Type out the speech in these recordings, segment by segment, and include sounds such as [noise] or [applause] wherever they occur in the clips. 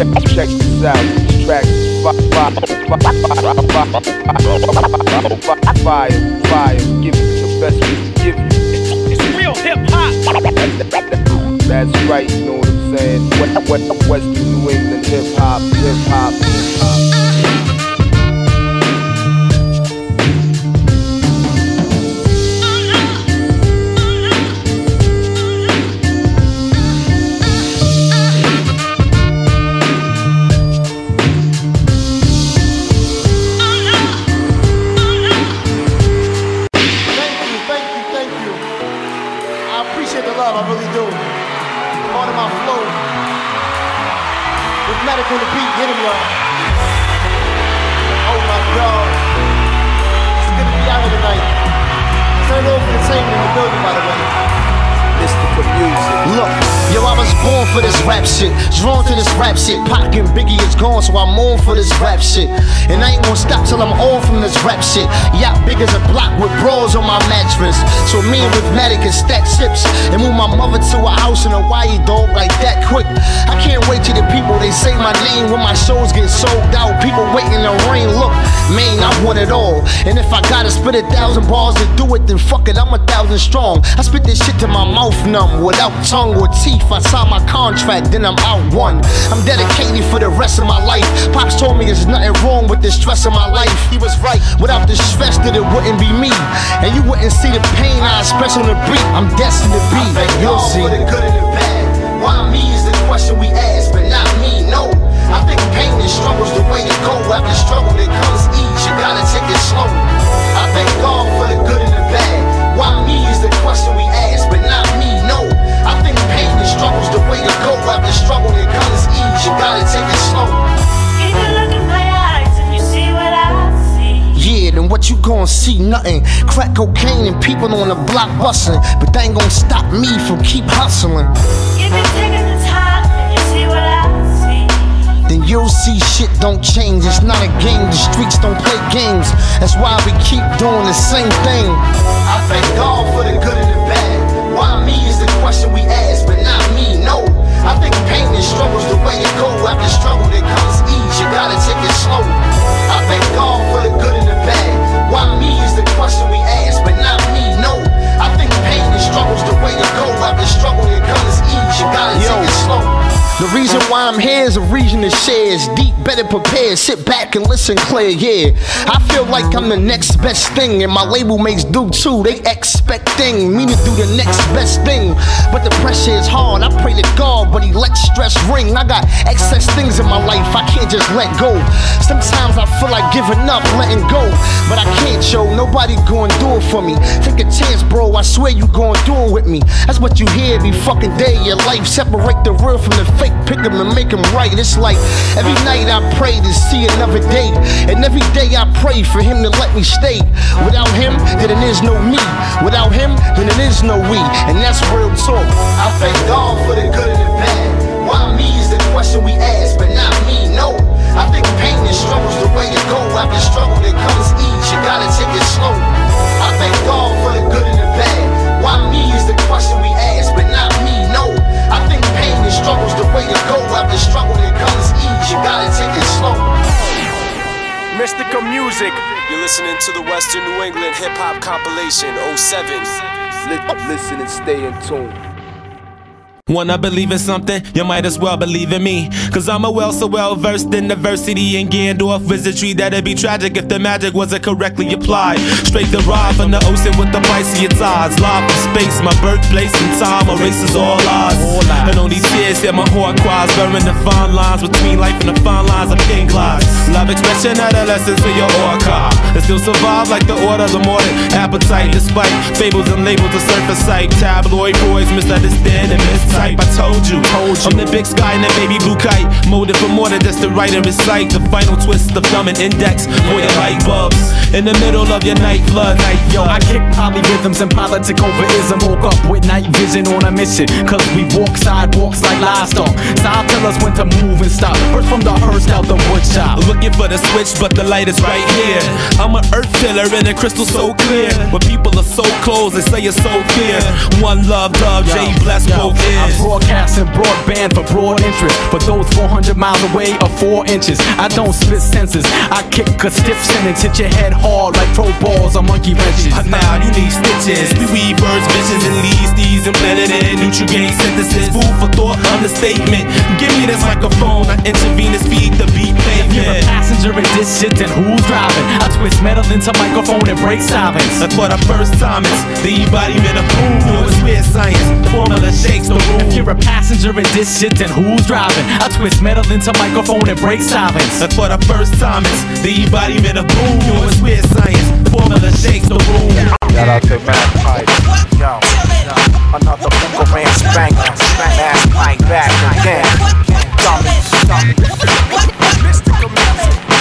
check, check this out. This track is fi- fi- fi- fi- fire, fire. Give you the best we can give you. It's real hip hop. That's right, you know what I'm saying? West, West, Western New England hip hop, hip hop. For this rap shit. Drawn to this rap shit. Pac and Biggie is gone, so I'm on for this rap shit. And I ain't gonna stop till I'm on from this rap shit. Yacht big as a block with bras on my mattress. So me and Rhythmatic can stack chips and move my mother to a house in Hawaii, dog, like that quick. I can't wait till the people they say my name when my shows get sold out. People waiting in the rain. Look, man, I want it all. And if I gotta spit a thousand bars to do it, then fuck it, I'm a thousand strong. I spit this shit to my mouth numb without tongue or teeth. I sign my contract, then I'm out one. I'm dedicated for the rest of my life. Pops told me there's nothing wrong with the stress of my life. He was right. Without the stress, that it wouldn't be me. And you wouldn't see the pain I express on the beat. I'm destined to be. You'll see. For the good and the bad. Why me is the question we ask, but not me, no. I think pain and struggle's the way to go. After struggle, there comes ease. You gotta take it slow. I thank God for the good and the bad. Why me is the question we ask, struggle's the way to go. After struggle, there comes ease. You gotta take it slow. If you look in my eyes and you see what I see. Yeah, then what you gonna see? Nothing. Crack cocaine and people on the block bustin'. But they ain't gonna stop me from keep hustling. If you taking the time and you see what I see. Then you'll see shit don't change. It's not a game. The streets don't play games. That's why we keep doing the same thing. I thank God for the good and the bad. Why me is the question we ask, but not me, no. I think pain and struggle's the way to go. After struggle, there comes ease. You gotta take it slow. I thank God for the good and the bad. Why me is the question we ask, but not me, no. I think pain and struggle's the way to go. After struggle, there comes ease. You gotta take it slow. The reason why I'm here is a reason to share. It's deep, better prepared. Sit back and listen clear, yeah. I feel like I'm the next best thing, and my label mates do too. They expecting me to do the next best thing. But the pressure is hard. I pray to God, but he lets stress ring. I got excess things in my life, I can't just let go. Sometimes I feel like giving up, letting go. But I can't, yo. Nobody gonna do it for me. Take a chance, bro. I swear you gonna do it with me. That's what you hear every fucking day your life. Separate the real from the fake, pick them and make them right. It's like every night I pray to see another day. And every day I pray for him to let me stay. Without him, then it is no me. Without him, then it is no we. And that's real talk. I thank God for the good and the bad. Why me is the question we ask, but not me, no. I think pain and struggle's the way to go. After struggle, there comes ease. You gotta take it slow. I thank God for the good and the bad. Why me is the question we ask, but not me, no. I think pain struggle's the way to go. After struggle, there comes ease. You gotta take it slow. Mystika music. You're listening to the Western New England Hip Hop Compilation 07. Li- listen and stay in tune. Wanna believe in something? You might as well believe in me. Cause I'm a well so well versed in diversity and Gandalf wizardry. That'd be tragic if the magic wasn't correctly applied. Straight ride from the ocean with the Piscean tides. Live from space, my birthplace and time erases all odds. And on these tears, hear my heart cries. Burning the fine lines between life and the fine lines of king glides. Love expression, adolescence for your archive. And still survive like the order of the morning. Appetite, despite fables and labels of surface sight. Tabloid boys misunderstand and mistype. I told you, I'm the big sky and the baby blue kite. Motive for more than just the writer recite. The final twist of thumb and index for your light bulbs. In the middle of your night flood. Night Yo, I kick polyrhythms and politic over ism. Woke up with night vision on a mission. Cause we walk sidewalks like livestock. Style tell us when to move and stop. Birds from the hearse out the wood shop. Looking for the switch, but the light is right here. I'm an earth Tiller and the crystal so clear. But people are so close, they say it's so clear. One love, love, J bless both I'm broadcasting broadband for broad interest. For those 400 miles away or 4 inches. I don't split senses. I kick a stiff sentence. Hit your head hard like pro balls or monkey wrenches. Now you need stitches. We weave birds, visions, and leaves these embedded in nutrient synthesis. Food for thought, understatement. Give me this microphone, I intravenous feed the beat If you're a passenger in this shit, then who's driving? I twist metal into microphone and break silence. That's for the first time it's the embodiment of boom. It's weird science, formula shakes the room. If you're a passenger in this shit, then who's driving? I twist metal into microphone and break silence. That's for the first time it's the embodiment of boom. It's weird science, formula shakes the room. Shout out to Matt Pipe. Yo, another boomerang spanker, ass Mike back again. Dummies,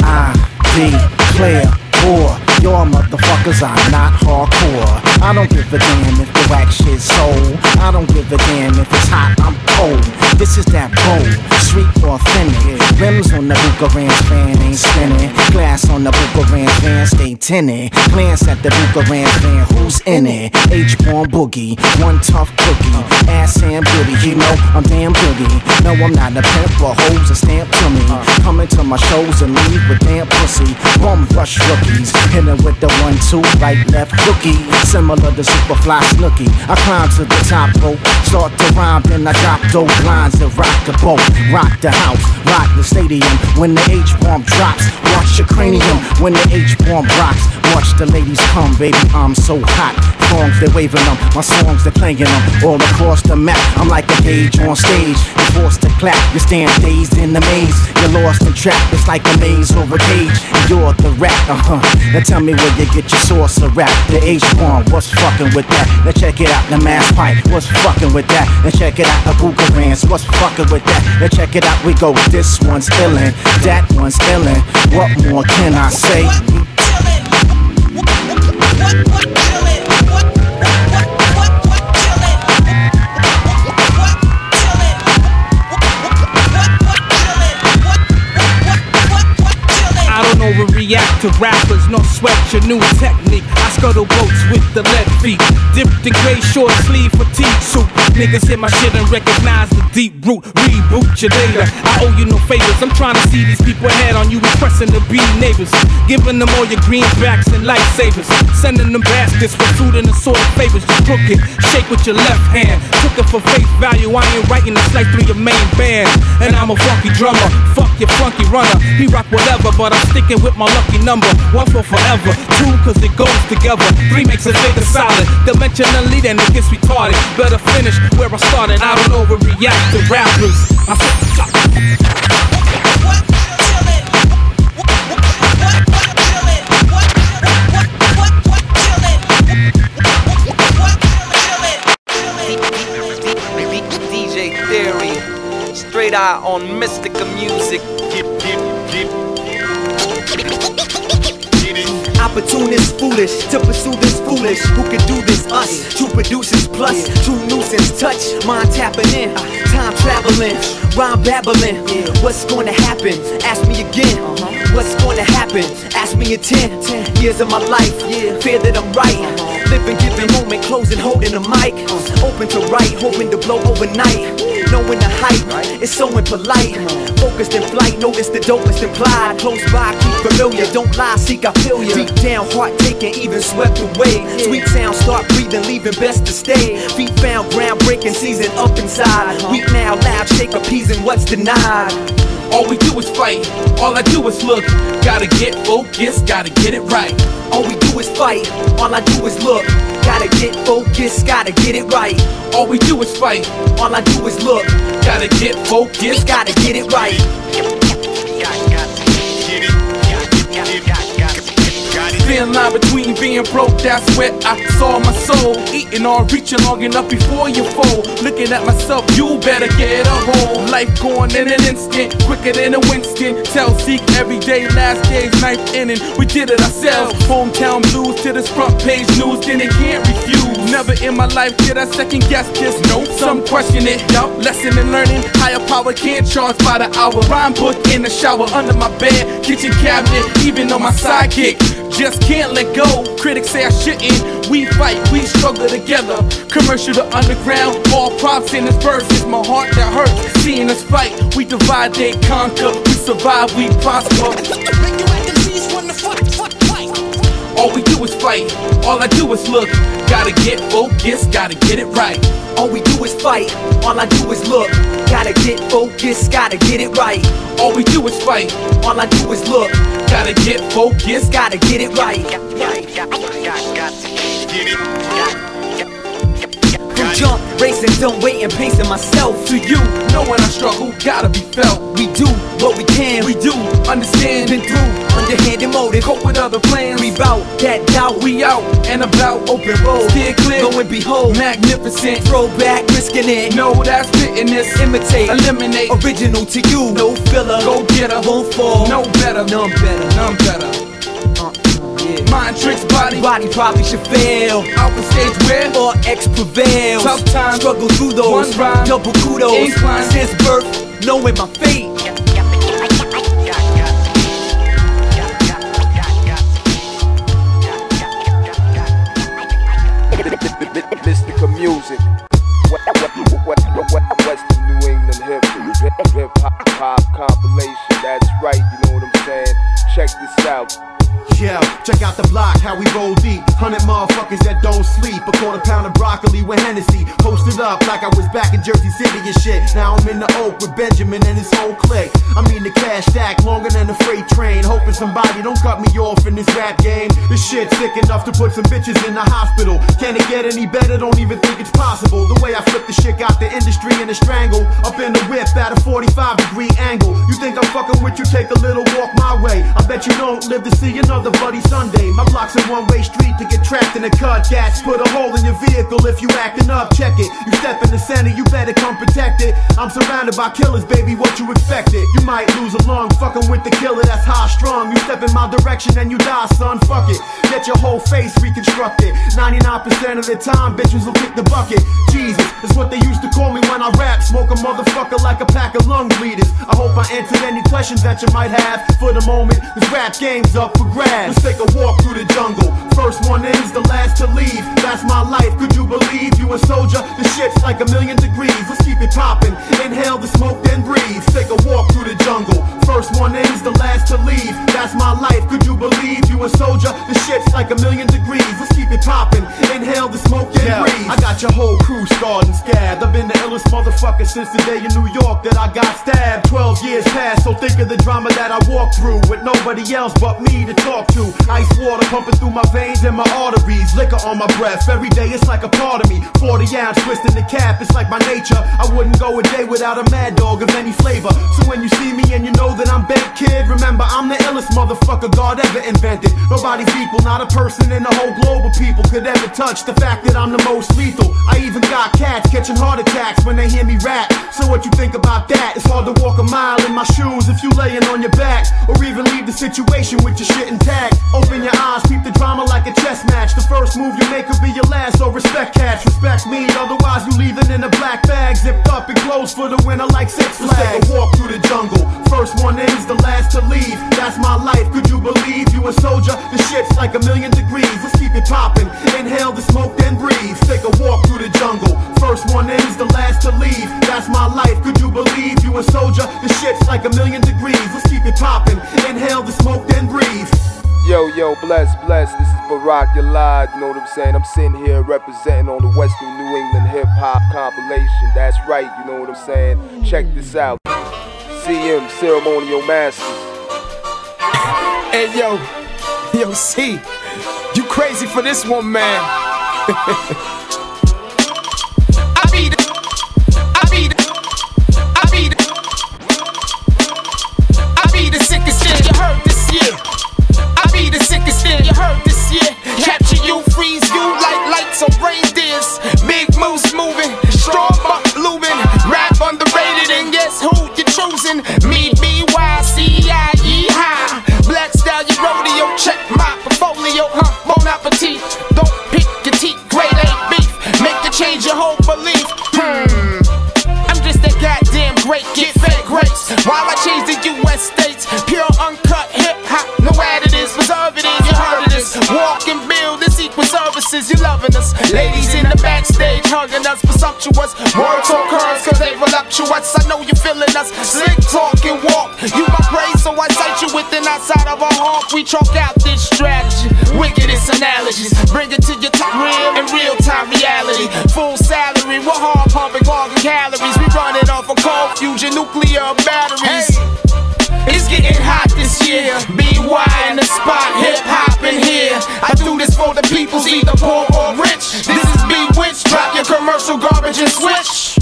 I declare war. Your motherfuckers are not hardcore. I don't give a damn if the whack shit's sold. I don't give a damn if it's hot, I'm cold. This is that bold, street authentic. Rims on the Bucharest van ain't spinning. Glass on the Bucharest van stay tinted. Glance at the Bucharest van, who's in it? H-born boogie, one tough cookie. Ass and booty, you know I'm damn boogie. No, I'm not a pimp, but hoes a stamp to me. Coming to my shows and leave with damn pussy. Bum rush rookies, with the one, two, right, left hooky. Similar to Superfly Snooky. I climb to the top rope, start to rhyme, then I drop dope lines that rock the boat, rock the house, rock the stadium. When the H bomb drops, watch your cranium. When the H bomb rocks, watch the ladies come, baby. I'm so hot. Songs they waving them, my songs they playing them all across the map. I'm like a gauge on stage. You're forced to clap, you stand dazed in the maze. Lost and trapped, it's like a maze or a cage. And you're the rat, uh huh. Now tell me where you get your source of rap. The H1, what's fucking with that? Now check it out, the Maspyke, what's fucking with that? Now check it out, the Boogarans, what's fucking with that? Now check it out, we go, this one's illin', that one's illin'. What more can I say? Don't to rappers, no sweat your new technique. I scuttle boats with the lead feet, dipped in gray short sleeve fatigue suit. Niggas hear my shit and recognize the deep root. Reboot you later. I owe you no favors. I'm trying to see these people ahead on you, requesting to be neighbors, giving them all your greenbacks and lifesavers, sending them baskets with food and assorted favors. Just crook it, shake with your left hand. Took it for face value. I ain't writing this like through your main band, and I'm a funky drummer. Fuck your funky runner. He rock whatever, but I'm sticking with my lucky number. One for forever, two cause it goes together. Three makes a nigga solid. Dimensionally, then it gets retarded. Better finish where I started. I don't overreact to rappers. I DJ Theory, straight eye on Mystika Music. Opportunists foolish to pursue this foolish. Who can do this? Us. True producers plus true nuisance touch. Mind tapping in. Time traveling. Rhyme babbling. What's to happen? Ask me again. What's to happen? Ask me in 10 years of my life. Fear that I'm right. Living, giving, moment, closing, holding a mic. Open to write, hoping to blow overnight. Knowing the height, it's so impolite. Focused in flight, notice the dopest implied. Close by, keep familiar, don't lie, seek, I feel you. Deep down, heart taken, even swept away. Sweet sound, start breathing, leaving best to stay. Feet found, ground breaking, season up inside. Weak now, loud, shake appeasing what's denied. all we do is fight. All I do is look. Gotta get focused, gotta get it right. All we do is fight, all I do is look. Gotta get focused, gotta get it right. All we do is fight. All I do is look. Gotta get focused. Gotta get it right. Thin line between being broke, that's where I saw my soul. Eating on, reaching long enough before you fold. Looking at myself, you better get a hold. Life going in an instant, quicker than a Winston. Tell Zeke every day, last day's ninth inning. We did it ourselves. Hometown blues to this front page news, then it can't refuse. Never in my life did I second guess this. No, some question it. Yup, lesson in learning. Higher power can't charge by the hour. Rhyme book in the shower, under my bed, kitchen cabinet, even on my sidekick. Just can't let go. Critics say I shouldn't. We fight, we struggle together. Commercial to underground, all props in this verse. It's my heart that hurts. Seeing us fight, we divide, they conquer. We survive, we prosper. All we do is fight, all I do is look. Gotta get focused, gotta get it right. All we do is fight, all I do is look. Gotta get focused, gotta get it right. All we do is fight, all I do is look. Gotta get focused, gotta get it right. Jump, racing, don't wait and pacing myself. To you, know when I struggle, gotta be felt. We do what we can, we do understand. Been through underhanded motive, cope with other plans. We bout that doubt, we out and about. Open road, steer clear. go and behold, magnificent. Throwback, risking it. No, that's fitness. Imitate, eliminate. Original to you, no filler. Go get a won't fall. No better, none better, none better. Mind tricks, body, body probably should fail. Alpha stage where or X prevails. Tough times, struggle through those. One rhyme, double kudos. Incline. Since birth, knowing my fate. Mystika music. Western New England hip hip hop, hop compilation. That's right, you know what I'm saying. Check this out. Yeah, check out the block, how we roll deep. Hundred motherfuckers that don't sleep. A quarter pound of broccoli with Hennessy. Posted up like I was back in Jersey City and shit. Now I'm in the Oak with Benjamin and his whole clique. I mean the cash stack longer than a freight train. Hoping somebody don't cut me off in this rap game. This shit's sick enough to put some bitches in the hospital. Can it get any better? Don't even think it's possible. The way I flip the shit out the industry in a strangle. Up in the whip at a 45 degree angle. You think I'm fucking with you? Take a little walk my way. I bet you don't live to see another bloody Sunday. My block's a one way street to get trapped in a cut. Gas put a hole in your vehicle if you acting up. Check it. You step in the center, you better come protect it. I'm surrounded by killers, baby. What you expected? You might lose a lung fucking with the killer that's high strung. You step in my direction and you die, son. Fuck it. Get your whole face reconstructed. 99% of the time, bitches will kick the bucket. Jesus, that's what they used to call me when I rap. Smoke a motherfucker like a pack of lung bleeders. I hope I answered any questions that you might have. For the moment, this rap game's up for Let's take a walk through the jungle. First one in is the last to leave. That's my life. Could you believe you a soldier? The shit's like a million degrees. Let's keep it popping. Inhale the smoke, then breathe. Take a walk through the jungle. First one in is the last to leave. That's my life. Could you believe you a soldier? The shit's like a million degrees. Let's keep it popping. Inhale the smoke, then yeah, breathe. I got your whole crew scarred and scabbed. I've been the illest motherfucker since the day in New York that I got stabbed. Twelve years past, so think of the drama that I walked through with nobody else but me to talk to. Ice water pumping through my veins and my arteries. Liquor on my breath. Every day it's like a part of me. 40 ounce twisting the cap, it's like my nature. I wouldn't go a day without a mad dog of any flavor. So when you see me and you know that I'm bent, kid, remember I'm the illest motherfucker God ever invented. Nobody's equal, not a person in the whole globe of people could ever touch the fact that I'm the most lethal. I even got cats catching heart attacks when they hear me rap. So what you think about that? It's hard to walk a mile in my shoes if you laying on your back, or even leave the situation with your shit intact. Open your eyes, peep the drama like a chess match. The first move you make could be your last, so respect cats, respect me. Otherwise, you leaving in a black bag, zipped up and closed for the winner like Six Flags. Let's take a walk through the jungle. First one in is the last to leave. That's my life. Could you believe you a soldier? The shit's like a million degrees. Let's keep it popping. Inhale the smoke, then breathe. Take a walk through the jungle. First one in is the last to leave. That's my life. Could you believe you a soldier? The shit's like a million degrees. Let's keep it popping. Inhale the smoke, then breathe. Yo, yo, bless, bless. This is Barak Yalad. You know what I'm saying? I'm sitting here representing on the Western New England hip hop compilation. That's right, you know what I'm saying? Check this out. CM Ceremonial Masters. Hey, yo, yo, C, you crazy for this one, man. [laughs] backstage us, presumptuous. Words on curves, cause they voluptuous. I know you feeling us. Slick talk and walk. You my praise, so I cite you within outside of our hawk. We chalk out this strategy. Wickedest analogies. Bring it to your top real and real time reality. Full salary, we're hard pumping organ calories. We run it off of cold fusion, nuclear batteries. Hey. It's getting hot this year. BY in the spot, hip hop in here. I do this for the peoples, either poor or rich. Switch.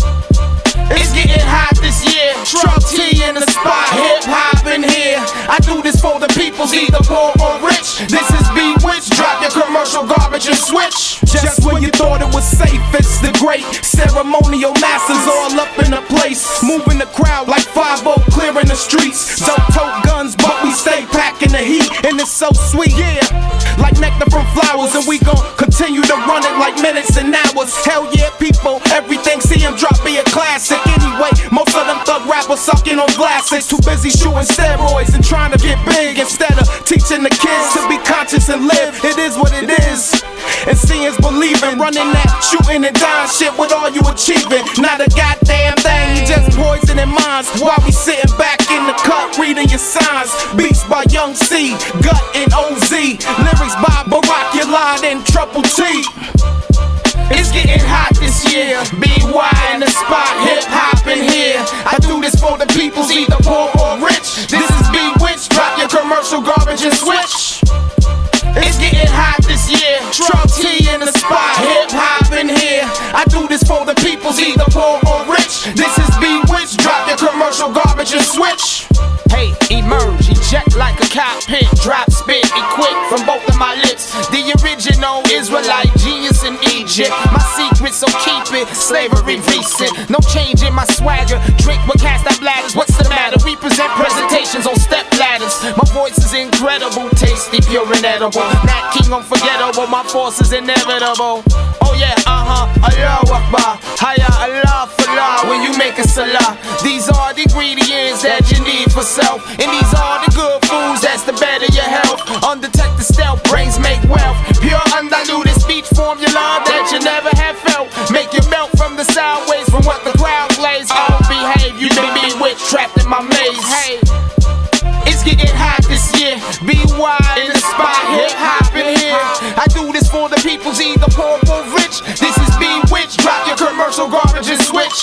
It's getting hot this year. Truck T in the spot, hip hop in here. I do this for the peoples, either poor or rich. This is Bewitched. Drop your commercial garbage and switch. Just when you thought it was safe, it's the great ceremonial masses all up in the place. Moving the crowd like 5 clearing the streets. Don't tote guns, but we stay packing the heat, and it's so sweet. Yeah, like nectar from flowers, and we gon' continue to run it like minutes and hours. Hell yeah, people, everything see him drop be a classic. Them sucking on glasses. Too busy shooting steroids and trying to get big instead of teaching the kids to be conscious and live. It is what it is. And seeing's believing, running that, shooting and dying shit with all you achieving. Not a goddamn thing, you just poisoning minds while we sitting back in the cut reading your signs. Beats by Young C, Gut and OZ, lyrics by Barak Yalad and Triple T. It's getting hot this year. BY in the spot, hip hop in here. I do this for the peoples, either poor or rich. This is Bewitched. Drop your commercial garbage and switch. It's getting hot this year. Truck T in the spot, hip hop in here. I do this for the peoples, either poor or rich. This is Bewitched. Drop your commercial garbage and switch. Hey, emerge, eject like a cockpit, drop, spit, equipped from both of my lips. The original Egypt. My secret, so keep it. Slavery recent, no change in my swagger. Drink what cast our bladders. What's the matter? We present presentations on step ladders. My voice is incredible, tasty, pure and edible. Nat King unforgettable, my force is inevitable. Oh yeah, uh huh. Allah Akbar, Haya Allah Falah. When you make a salah, these are the ingredients that you need for self. And these are the good foods that's the better your health. Undetected stealth, brains make wealth. Pure undiluted speech formula Commercial garbage and switch.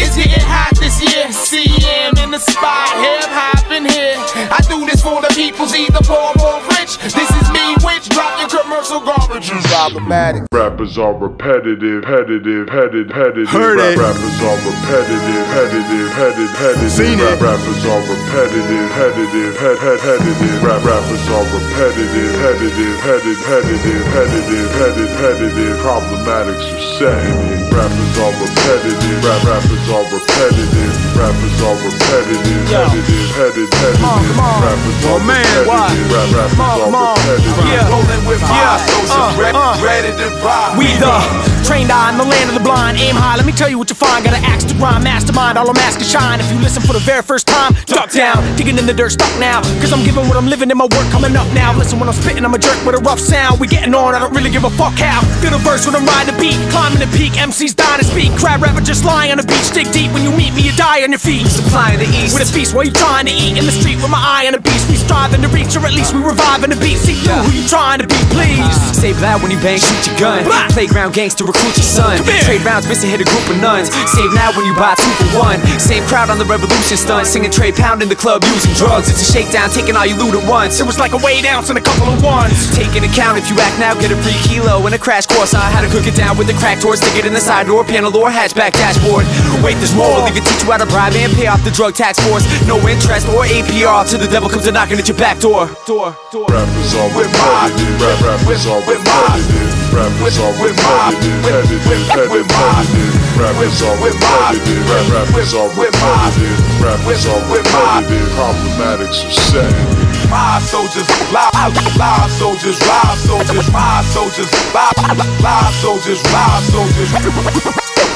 It's getting hot this year. CM in the spot, hip hop in here. I do this for the peoples, either poor or rich. This is Bewitched. Drop your commercial garbage and Problematic. Rappers are repetitive, repetitive, headed, headed. Heard it. Rappers are repetitive, repetitive, headed, headed. Seen it. Rappers are repetitive, repetitive, head, head, headed. Rap rappers are repetitive, repetitive, headed, headed, repetitive, headed, headed. Problemaddicts are setting in. Rappers are repetitive, rap rappers are repetitive. Rappers are repetitive, repetitive, headed, headed. Rappers are man, why? rappers are repetitive. Yeah. Rolling with my Yeah. soldiers, Uh, uh. ready to ride. We the trained eye in the land of the blind. Aim high, let me tell you what you find. Got an axe to grind, mastermind, all I'm asking shine. If you listen for the very first time, duck down. Digging in the dirt, stuck now. Cause I'm giving what I'm living in my work coming up now. Listen when I'm spitting, I'm a jerk with a rough sound. We getting on, I don't really give a fuck how. Feel the verse when I'm riding the beat, climbing the peak. MC's dying to speak. Crab rapper just lying on the beach, dig deep. When you meet me, you die on your feet. Supplying the east. With a feast, while you trying to eat in the street with my eye on the beast. We striving to reach, or at least we reviving the beat. See you, who you trying to be, please. Save loud when you bang, shoot your gun. Blah. Playground gangster, recruit your son. Trade rounds, miss to hit a group of nuns. Save now when you buy two for one. Same crowd on the revolution stunt. Singing trade pound in the club using drugs. It's a shakedown, taking all you loot at once. It was like a weight ounce and a couple of ones. Take into account if you act now, get a free kilo and a crash course. I had to cook it down with the crack tour, stick it in the side door, panel or hatchback dashboard. Wait, there's more. Leave it teach you how to bribe and pay off the drug tax force. No interest or APR till the devil comes a knocking at your back door. Door, door. Rappers are repetitive, rap rappers are repetitive. Rappers are repetitive, headed, headed, headed. Rappers are repetitive, rappers are repetitive. Rappers are repetitive, Problemaddicts are setting. My soldiers, live, live soldiers, live soldiers, my soldiers, live, live soldiers, live soldiers.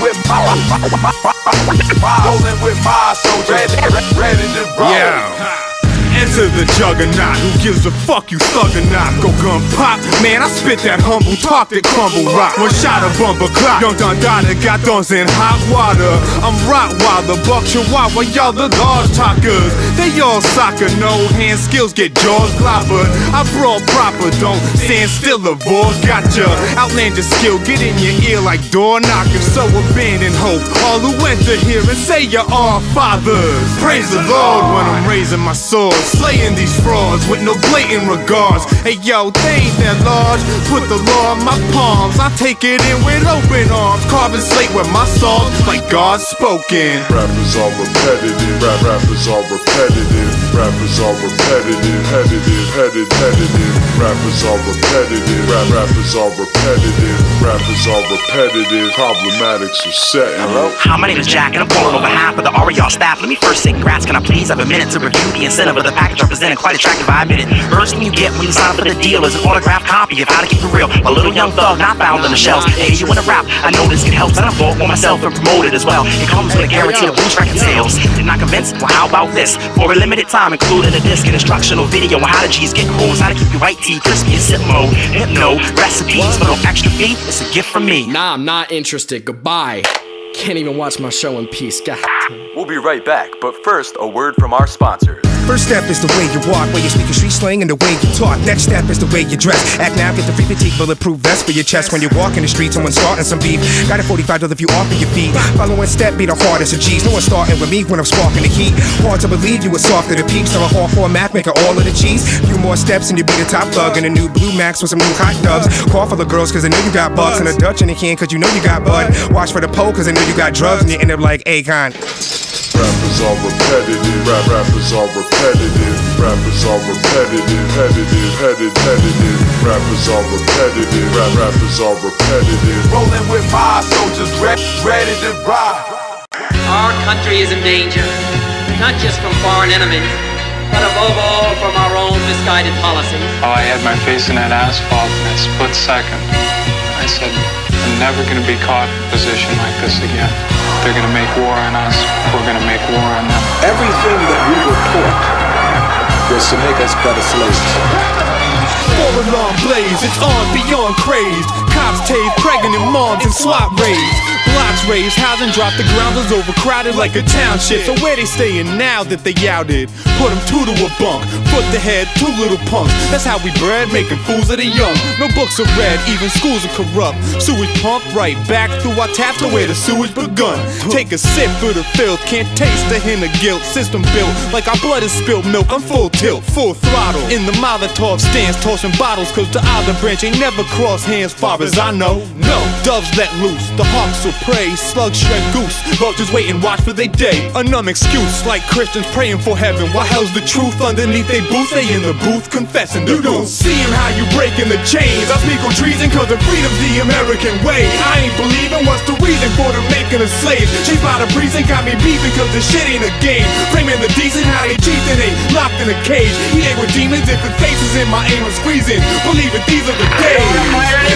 With my, rolling with my soldiers, ready, ready to roll. Yeah. Enter the juggernaut. Who gives a fuck, you thug or not? Go gun pop. Man, I spit that humble talk that crumble rock. One shot of bumper clock. Young Don Dada got thorns in hot water. I'm Rottweiler, Buck Chihuahua, y'all the large talkers. They all soccer, no hand skills, get jaws clobbered. I brawl proper, don't stand still, avoid. Gotcha. Outlandish skill, get in your ear like door knockers. So abandon hope. All who enter here and say you're all fathers. Praise the Lord when I'm raising my sword, slaying these frauds with no blatant regards. Hey yo, they ain't that large. Put the law in my palms. I take it in with open arms, carving slate with my salt like God spoken. Rappers are repetitive, rap rappers are repetitive, rappers are repetitive, headed, headed, headed. Rappers are repetitive, rap rappers are repetitive, rappers are repetitive, Problemaddicts are setting. Hello? Hi, my name is Jack, and I'm calling on behalf of the RER staff. Let me first say congrats. Can I please have a minute to review the incentive of the package representing? Quite attractive, I admit it. First thing you get when you sign for the deal is an autographed copy of How to Keep It Real. A little young thug not found on the shelves. Hey, you wanna rap? I know this can help, and I bought one myself and promoted as well. It comes with a guarantee of boost record sales. You're not convinced? Well, how about this? For a limited time, including a disc and instructional video on how to G's get cool, how to keep your white teeth crispy and sip mode. Hypno recipes for no extra fee. It's a gift from me. Nah, I'm not interested. Goodbye. Can't even watch my show in peace. God. We'll be right back, but first, a word from our sponsors. First step is the way you walk, way you speak your street slang, and the way you talk. Next step is the way you dress. Act now, get the free fatigue bulletproof vest for your chest when you walk in the street. Someone's starting some beef. Got a 45 to lift you off of your feet. Following step be the hardest of G's. No one's starting with me when I'm sparking the heat. Hard to believe you were softer than peeps. I'm a Mac, making all of the cheese. Few more steps and you be the top thug. And a new blue max with some new hot dubs. Call for the girls cause I know you got bucks. And a Dutch in the can cause you know you got bud. Watch for the pole cause I know you got drugs. And you end up like Akon. Rappers are repetitive, rap rappers are repetitive, rappers are repetitive, headed, headed, headed. Rappers are repetitive, rap rappers are repetitive. Rolling with my soldiers, re- ready to ride. Our country is in danger, not just from foreign enemies, but above all from our own misguided policies. Oh, I had my face in that asphalt in that split second. I said, I'm never going to be caught in a position like this again. They're going to make war on us. We're going to make war on them. Everything that we were taught was to make us better slaves. Four alarm blaze, it's on beyond crazed. Cops tase pregnant moms and SWAT raids. Blocks raised, housing dropped, the ground was overcrowded like a township. So where they staying now that they outed? Put them two to a bunk, foot the head, two little punks. That's how we bred, making fools of the young. No books are read, even schools are corrupt. Sewage pump right back through our taps to where the sewage begun. Take a sip through the filth, can't taste the hint of guilt. System built like our blood is spilled milk. I'm full tilt, full throttle. In the Molotov stance, tossing bottles, cause the olive branch ain't never crossed hands, far as I know. No, doves let loose, the hawks will prey, slugs shred goose, vultures wait and watch for their day. A numb excuse, like Christians praying for heaven. Why hell's the truth underneath they booth? They in the booth confessing the You don't see him how you breaking the chains. I speak on treason cause the freedom's the American way. I ain't believing what's the reason for the making of slaves. Chased by the prison, got me beefing cause the shit ain't a game. Framing the decent, how they cheat and they locked in a cage. He ain't with demons, if different faces in my aim of squeezing. Believe it, these are the days.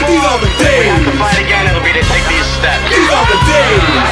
These are the days. We have to fight again, it'll be to take these steps. These are the days.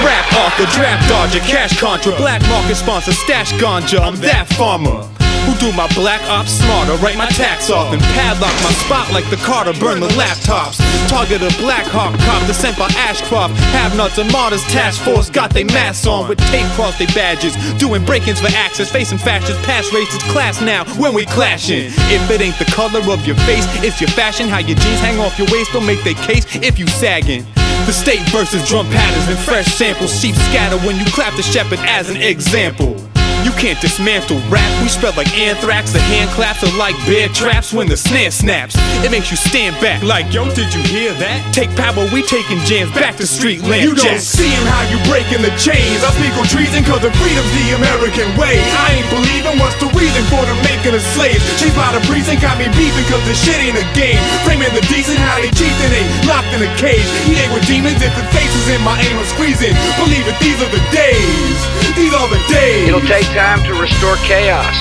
Rap draft dodger, cash contra, black market sponsor, stash ganja. I'm that farmer. Who do my black ops smarter, write my tax off and padlock my spot like the Carter, burn the laptops. Target a Black Hawk cop, descent by Ashcroft. Have nuts and martyrs, task force got they masks on with tape across their badges. Doing break-ins for access, facing fascists, past racist class now when we clashing. If it ain't the color of your face, it's your fashion, how your jeans hang off your waist, don't make they case if you sagging. The state versus drum patterns and fresh samples. Sheep scatter when you clap the shepherd as an example. You can't dismantle rap. We spread like anthrax. The hand claps are like bear traps when the snare snaps. It makes you stand back like, yo, did you hear that? Take power, we taking jams back to street land. You don't see him how you breaking the chains. I speak on treason cause the freedom's the American way. I ain't believing what's the reason for the making of slaves. Chased by the prison, got me beefing cause the shit ain't a game. Framing the decent, how they cheat and they locked in a cage. He ain't with demons, different faces in my aim of squeezing. Believe it, these are the days. These are the days. It'll take time to restore chaos,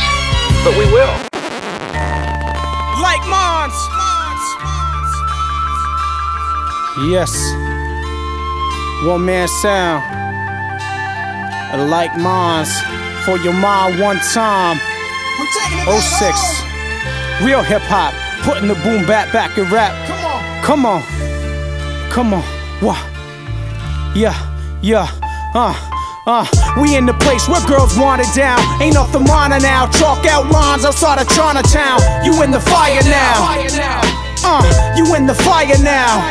but we will. Like Mons. Yes. One man sound. Like Mons. For your mom one time. 06. Real hip hop. Putting the boom back back in rap. Come on. Come on. Come on. What? Yeah, yeah. Uh. Uh, we in the place where girls want it down. Ain't no thermometer now. Chalk out lines outside of Chinatown. You in the fire now. Uh, you in the fire now.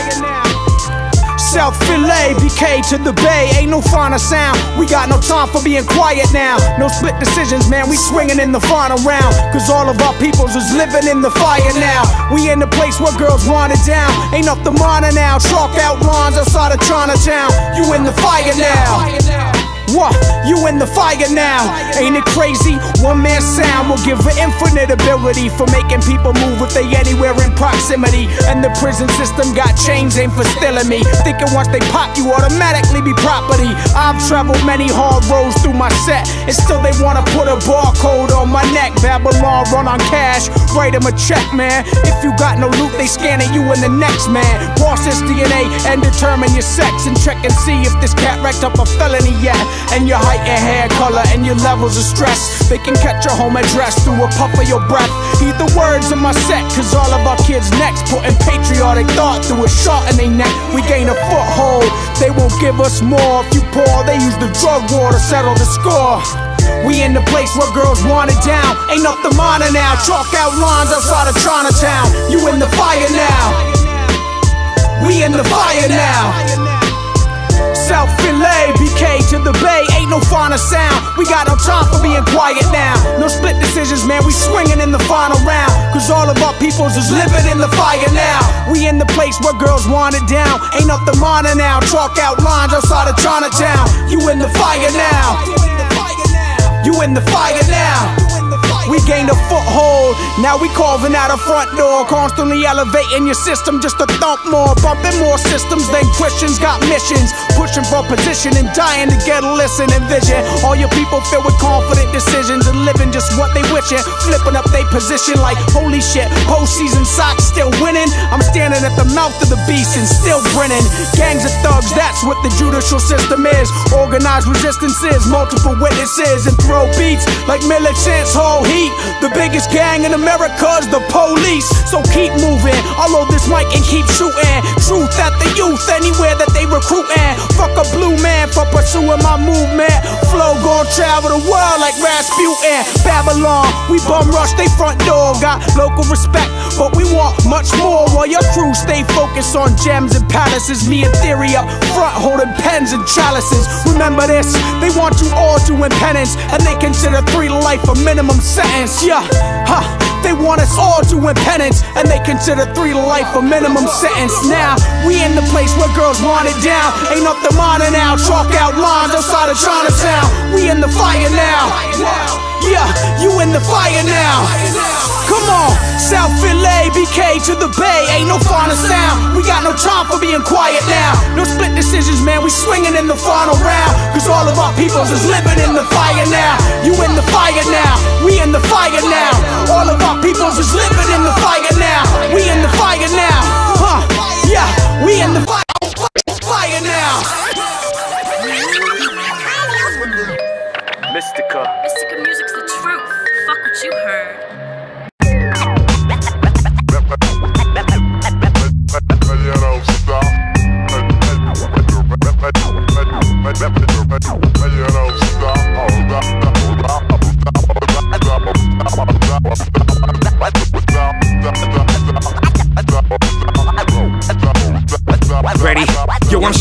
South Philly, BK to the Bay, ain't no finer sound. We got no time for being quiet now. No split decisions, man, we swinging in the final round. Cause all of our peoples is living in the fire now. We in the place where girls want it down. Ain't no thermometer now. Chalk out lines outside of Chinatown. You in the fire now. What? You in the fire now? Ain't it crazy? One man sound will give an infinite ability for making people move if they anywhere in proximity. And the prison system got chains, ain't for stealing me. Thinking once they pop, you automatically be property. I've traveled many hard roads through my set, and still they wanna put a barcode on my neck. Babylon run on cash, write them a check, man. If you got no loot, they scanning you in the next man. Process DNA and determine your sex, and check and see if this cat racked up a felony yet and your height and hair color and your levels of stress. They can catch your home address through a puff of your breath. Heed the words of my set, cause all of our kids next putting patriotic thought through a shot in their neck. We gain a foothold, they won't give us more. If you pour, they use the drug war to settle the score. We in the place where girls want it down. Ain't up the minor now. Chalk out lines outside of Chinatown. You in the fire now. We in the fire now. South Philly, BK to the Bay, ain't no finer sound. We got no time for being quiet now. No split decisions, man, we swinging in the final round. Cause all of our peoples is living in the fire now. We in the place where girls want it down. Ain't up the minor now. Chalk out lines outside of Chinatown. You in the fire now. You in the fire now. We gained a foothold, now we carving out a front door. Constantly elevating your system just to thump more. Bumping more systems than Christians got missions. Pushing for position and dying to get a listen and vision. All your people filled with confident decisions and living just what they wishing. Flipping up their position like holy shit. Postseason socks still winning. I'm standing at the mouth of the beast and still grinning. Gangs of thugs, that's what the judicial system is. Organized resistances, multiple witnesses, and throw beats like militants. Whole heat. The biggest gang in America's the police. So keep moving. I'll load this mic and keep shooting. Truth at the youth anywhere that they recruiting. Fuck a blue man for pursuing my movement. Flow gon' travel the world like Rasputin. Babylon, we bum rush they front door. Got local respect, but we want much more. While your crew stay focused on gems and palaces. Me and Theory up front holding pens and chalices. Remember this, they want you all doing penance. And they consider three to life a minimum sentence. Yeah, huh. They want us all doing penance, and they consider three to life a minimum sentence. Now, we in the place where girls want it down. Ain't the minor now. Chalk out lines outside of Chinatown. We in the fire now. Yeah, you in the fire now. Come on, South Philly, BK to the Bay, ain't no finer sound. We got no time for being quiet now. No split decisions, man, we swinging in the final round. Cause all of our peoples is living in the fire now. You in the fire now, we in the fire now. All of our peoples is living in the fire now. We in the fire now, huh? Yeah, we in the fire, fire now. Mystika. Mystika music's Ready?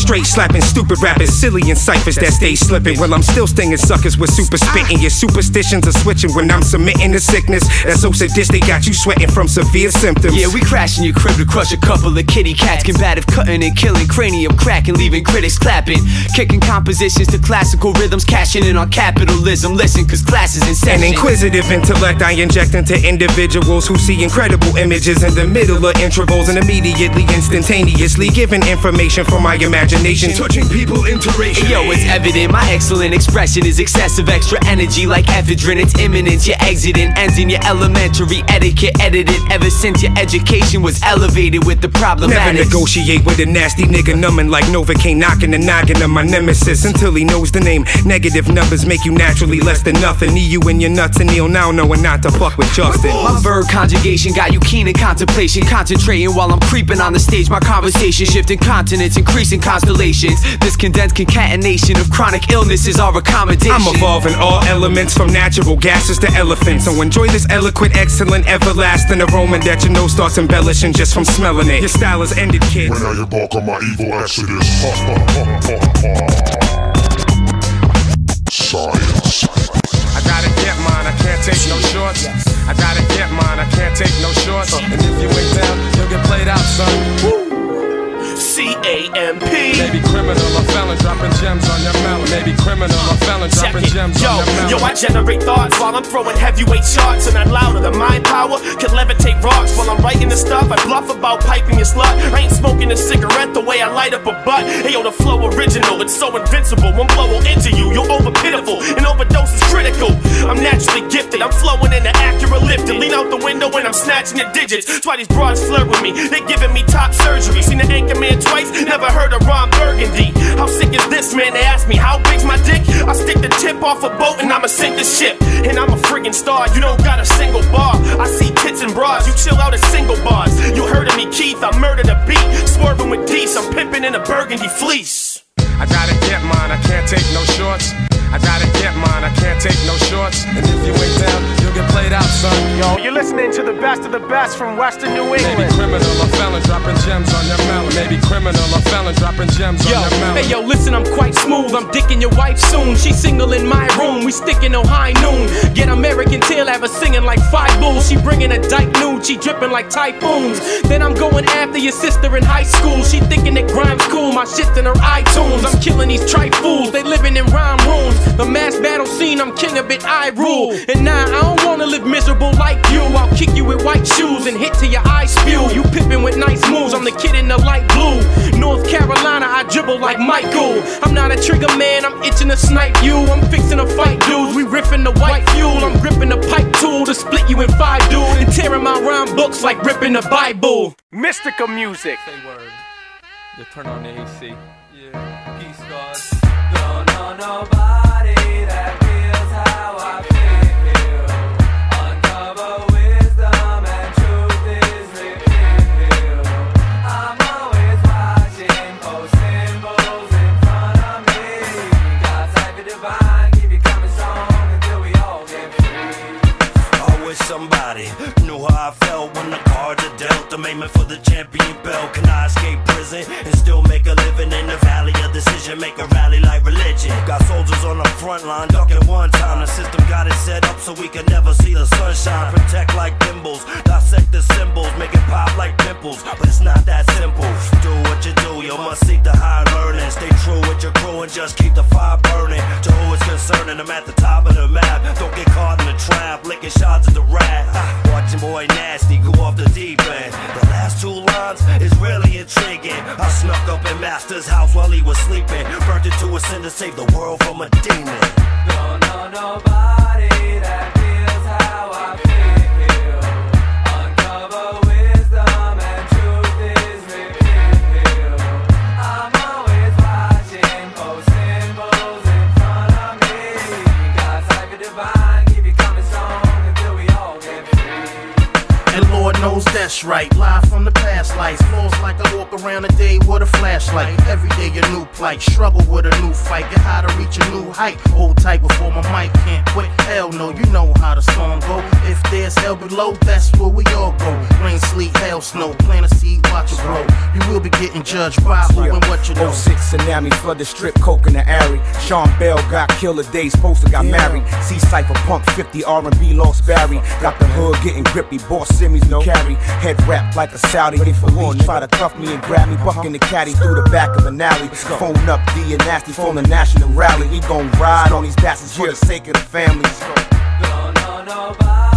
Straight slapping stupid rappers, silly and ciphers that stay slipping. Well, I'm still stinging suckers with super spitting. Your superstitions are switching when I'm submitting to sickness. That's so sadistic, got you sweating from severe symptoms. Yeah, we crashing your crib to crush a couple of kitty cats. Combative cutting and killing, cranium cracking, leaving critics clapping. Kicking compositions to classical rhythms, cashing in on capitalism. Listen, cause class is in session. An inquisitive intellect I inject into individuals who see incredible images in the middle of intervals and immediately, instantaneously giving information from my imagination imagination, touching people interracial. Yo, it's evident my excellent expression is excessive extra energy like ephedrine. It's imminent. You're exiting, ending your elementary etiquette edited ever since your education was elevated with the Never negotiate with a nasty nigga numbing like Novocaine knocking the noggin of my nemesis until he knows the name. Negative numbers make you naturally less than nothing. Knee you in your nuts and kneel now knowing not to fuck with Justin. My verb conjugation got you keen in contemplation, concentrating while I'm creeping on the stage. My conversation shifting continents, increasing constellations. This condensed concatenation of chronic illnesses are accommodation. I'm evolving all elements from natural gases to elephants. So enjoy this eloquent, excellent, everlasting aroma that your nose starts embellishing just from smelling it. Your style is ended, kid. When I embark on my evil exodus. Science. I gotta get mine, I can't take no shorts. I gotta get mine, I can't take no shorts. And if you ain't down, you'll get played out, son. C A M P. Maybe criminal or felon dropping gems on your melon. Maybe criminal or felon dropping gems Yo, on your melon. yo, I generate thoughts while I'm throwing heavyweight shots, and I'm louder. The mind power can levitate rocks while I'm writing the stuff. I bluff about piping your slut. I ain't smoking a cigarette the way I light up a butt. Hey, yo, the flow original, it's so invincible. One blow will into you. You're over pitiful, and overdose is critical. I'm naturally gifted. I'm flowing in the accurate lift. And lean out the window when I'm snatching the digits. That's why these broads flirt with me. They giving me top surgery. Seen the anchor man never heard of Ron Burgundy. How sick is this, man? They ask me, how big's my dick? I stick the tip off a boat and I'ma sink the ship. And I'm a friggin' star, you don't got a single bar. I see tits and bras, you chill out at single bars. You heard of me, Keith, I murdered a beat. Swerving with D's, I'm pimping in a burgundy fleece. I gotta get mine, I can't take no shorts. I gotta get mine, I can't take no shorts. And if you ain't down, you'll get played out, son. Yo, you're listening to the best of the best from Western New England. Maybe England. criminal or felon dropping gems on your melon. Maybe criminal or felon dropping gems Yo, on your melon. hey yo, listen, I'm quite smooth. I'm dicking your wife soon. She's single in my room. We sticking no high noon. Get American tail, have her singing like five bulls. She bringing a dyke nude. She dripping like typhoons. Then I'm going after your sister in high school. She thinking that grime's cool. My shit's in her iTunes. I'm killing these trite fools. They living in rhyme rooms. The mass battle scene, I'm king of it. I rule. And nah, I don't wanna live miserable like you. I'll kick you with white shoes and hit till your eyes spew. You pippin' with nice moves. I'm the kid in the light blue. North Carolina, I dribble like Michael. I'm not a trigger man, I'm itching to snipe you. I'm fixing to fight dudes. We riffing the white fuel. I'm gripping the pipe tool to split you in five, dude. And tearing my rhyme books like ripping the Bible. Mystika music. Say word. You turn on the AC. Yeah. Peace, God. Don't know nobody dealt. For the champion belt. Can I escape prison and still make a living in the valley of decision? Make a rally like religion. Got soldiers on the front line ducking one time. The system got it set up so we can never see the sunshine. Protect like thimbles, dissect the symbols, make it pop like pimples. But it's not that simple. Do what you do, you must seek the high learning. Stay true with your crew and just keep the fire burning. To who is concerning, I'm at the top of the map. Don't get caught in the trap, licking shots at the rat. Watching boy nasty go off the deep end. The last two lines is really intriguing. I snuck up in Master's house while he was sleeping. Burnt it to a sin to save the world from a demon. Don't know nobody that that's right. Live from the past life. Floors like I walk around a day with a flashlight. Every day a new plight. Struggle with a new fight. Get how to reach a new height. Hold tight before my mic can't quit. Hell no, you know how the song go. If there's hell below, that's where we all go. Rain, sleet, hail, snow. Plant a seed, watch it grow. You will be getting judged by who and what you know. 06 tsunami flood the strip, coke in the alley. Sean Bell got killed a day, Poster got married. C Cypher Punk 50 R&B lost Barry. Got the hood getting grippy, boss Simmons no carry. Head wrapped like a Saudi. If police try to cuff me and grab me, bucking the caddy through the back of an alley. Phone up D and nasty, phone the national rally. We gon' ride on these bastards for the sake of the family. Don't know nobody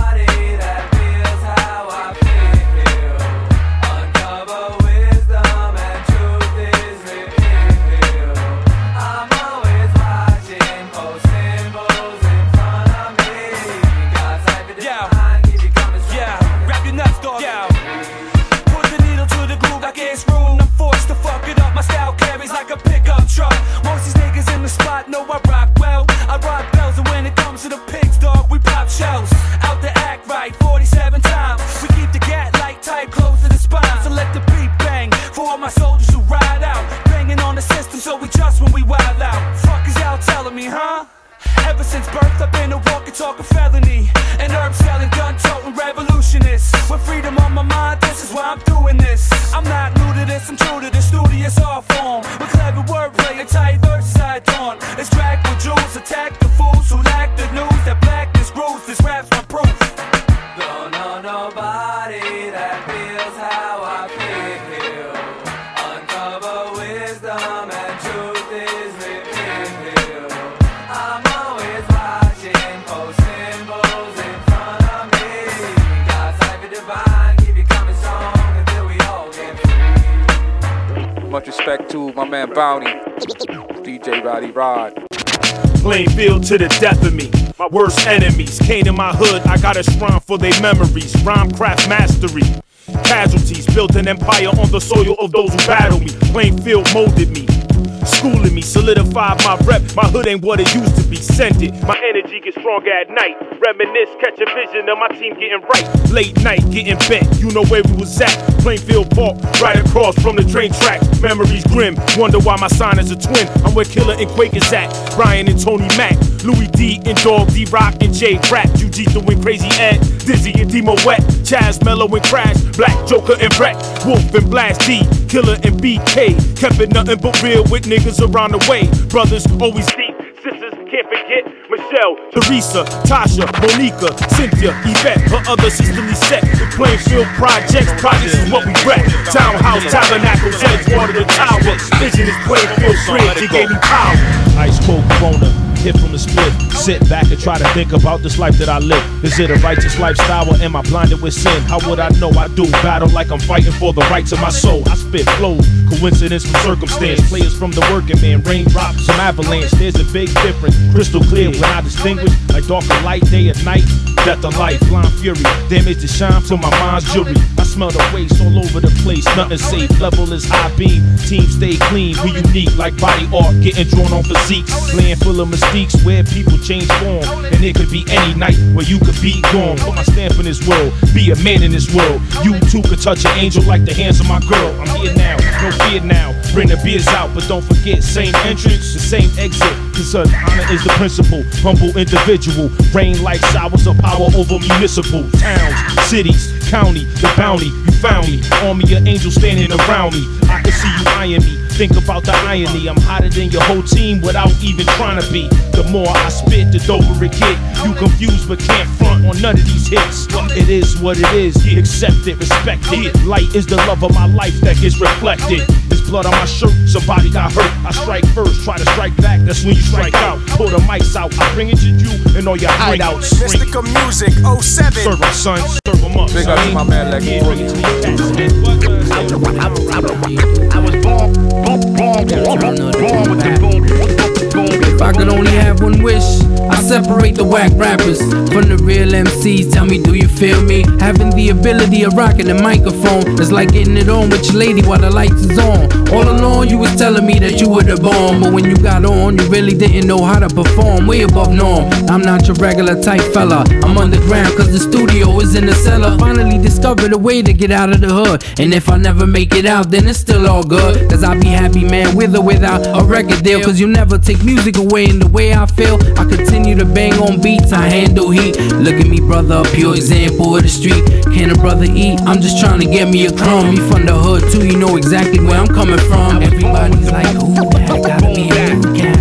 to the death of me. My worst enemies came to my hood. I got a shrine for their memories. Rhyme craft mastery. Casualties built an empire on the soil of those who battle me. Plain field molded me. Schooling me, solidified my rep. My hood ain't what it used to be. Sent it. My energy gets stronger at night. Reminisce, catch a vision of my team getting right. Late night, getting bent. You know where we was at. Plainfield Park, right across from the train track. Memories grim. Wonder why my sign is a twin. I'm where Killer and Quake is at. Brian and Tony Mack. Louis D and Dog D Rock and J Rap. Jiu-Jitsu and Crazy Ed. Dizzy and Demo Wet. Chaz Mellow and Crash. Black Joker and Brett. Wolf and Blast D. Killer and BK. Kept nothing but real with niggas around the way. Brothers always deep. Sisters can't forget Michelle, Teresa, Tasha, Monica, Cynthia, Yvette, her other sisterly set. Plainfield Projects, projects is what we rep. Townhouse, Tabernacles, Edgewater, the Tower. Vision is Plainfield Bridge, it gave me power. Ice cold Corona, hit from the split. Sit back and try to think about this life that I live. Is it a righteous lifestyle or am I blinded with sin? How would I know I do battle like I'm fighting for the rights of my soul? I spit flows, coincidence from circumstance. Players from the working man, raindrops, some avalanche. There's a big difference, crystal clear when I distinguish like dark and light, day and night. Death or life, blind fury, damage to shine to my mind's jury. Smell the waste all over the place, nothing safe. Level is high beam, team stay clean, we unique like body art, getting drawn on physiques. Land full of mystique where people change form. And it could be any night where you could be gone. Put my stamp in this world, be a man in this world. You too could touch an angel like the hands of my girl. I'm here now, no fear now. Bring the beers out, but don't forget, same entrance, the same exit. Cause honor is the principle, humble individual. Rain like showers of power over municipal towns, cities, county, the bounty. You found me, army of angels standing around me. I can see you eyeing me. Think about the irony. I'm hotter than your whole team without even trying to be. The more I spit, the doper it get. You confused but can't front on none of these hits. It is what it is. Accept it, respect it. Light is the love of my life that gets reflected. There's blood on my shirt, somebody got hurt. I strike first, try to strike back. That's when you strike out. Pull the mics out. I bring it to you and all your hideouts. Mystika Music 07. Serve 'em, son. Serve 'em up. Big up to my man, like Yeah, bring it to me. I was born, born, born, born, born with the boom, boom. If I could only have one wish, I separate the whack rappers from the real MCs. Tell me, do you feel me? Having the ability of rocking the microphone is like getting it on with your lady while the lights is on. All along, you was telling me that you were the bomb, but when you got on, you really didn't know how to perform. Way above norm. I'm not your regular type fella. I'm underground cause the studio is in the cellar. Finally discovered a way to get out of the hood. And if I never make it out, then it's still all good. Cause I be happy, man, with or without a record deal. Cause you never take music away in the way I feel. I continue to bang on beats, I handle heat. Look at me, brother, pure example of the street. Can a brother eat? I'm just trying to get me a crumb. You from the hood too, you know exactly where I'm coming from. Everybody's like, who that? Gotta be new cat.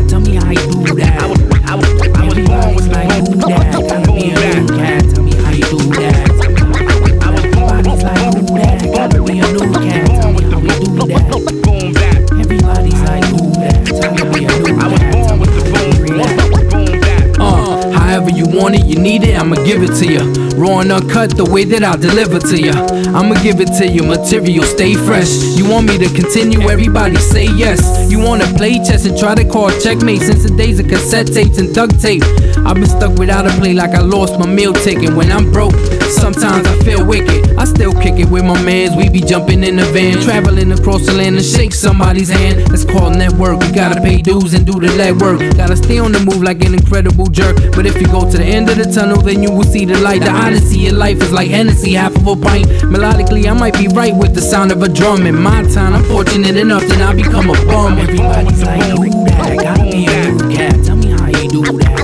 You need it, I'ma give it to you. Raw and uncut the way that I deliver to ya. I'ma give it to you, material stay fresh. You want me to continue? Everybody say yes. You wanna play chess and try to call checkmate since the days of cassette tapes and duct tape. I've been stuck without a play like I lost my meal ticket. When I'm broke, sometimes I feel wicked. I still kick it with my mans. We be jumping in the van, traveling across the land and shake somebody's hand. That's called network. We gotta pay dues and do the legwork. Gotta stay on the move like an incredible jerk. But if you go to the end of the tunnel, then you will see the light. The odyssey of life is like Hennessy, half of a pint. Melodically, I might be right with the sound of a drum. In my time, I'm fortunate enough that I become a bum. Everybody's like, who that? Gotta be a new cat. Tell me how you do that.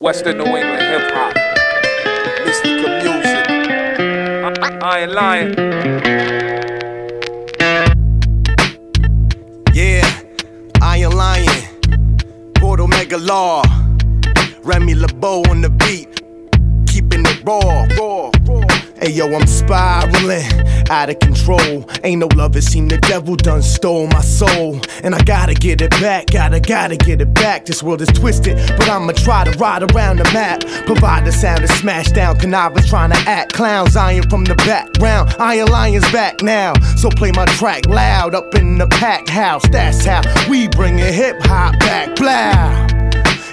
Western New England I lying. Ain't no love, it seem the devil done stole my soul. And I gotta get it back, gotta, gotta get it back. This world is twisted, but I'ma try to ride around the map. Provide the sound to smash down connivers trying to act. Clowns eyeing from the background. Iron Lyon's back now. So play my track loud up in the packed house. That's how we bring it hip hop back. Blah.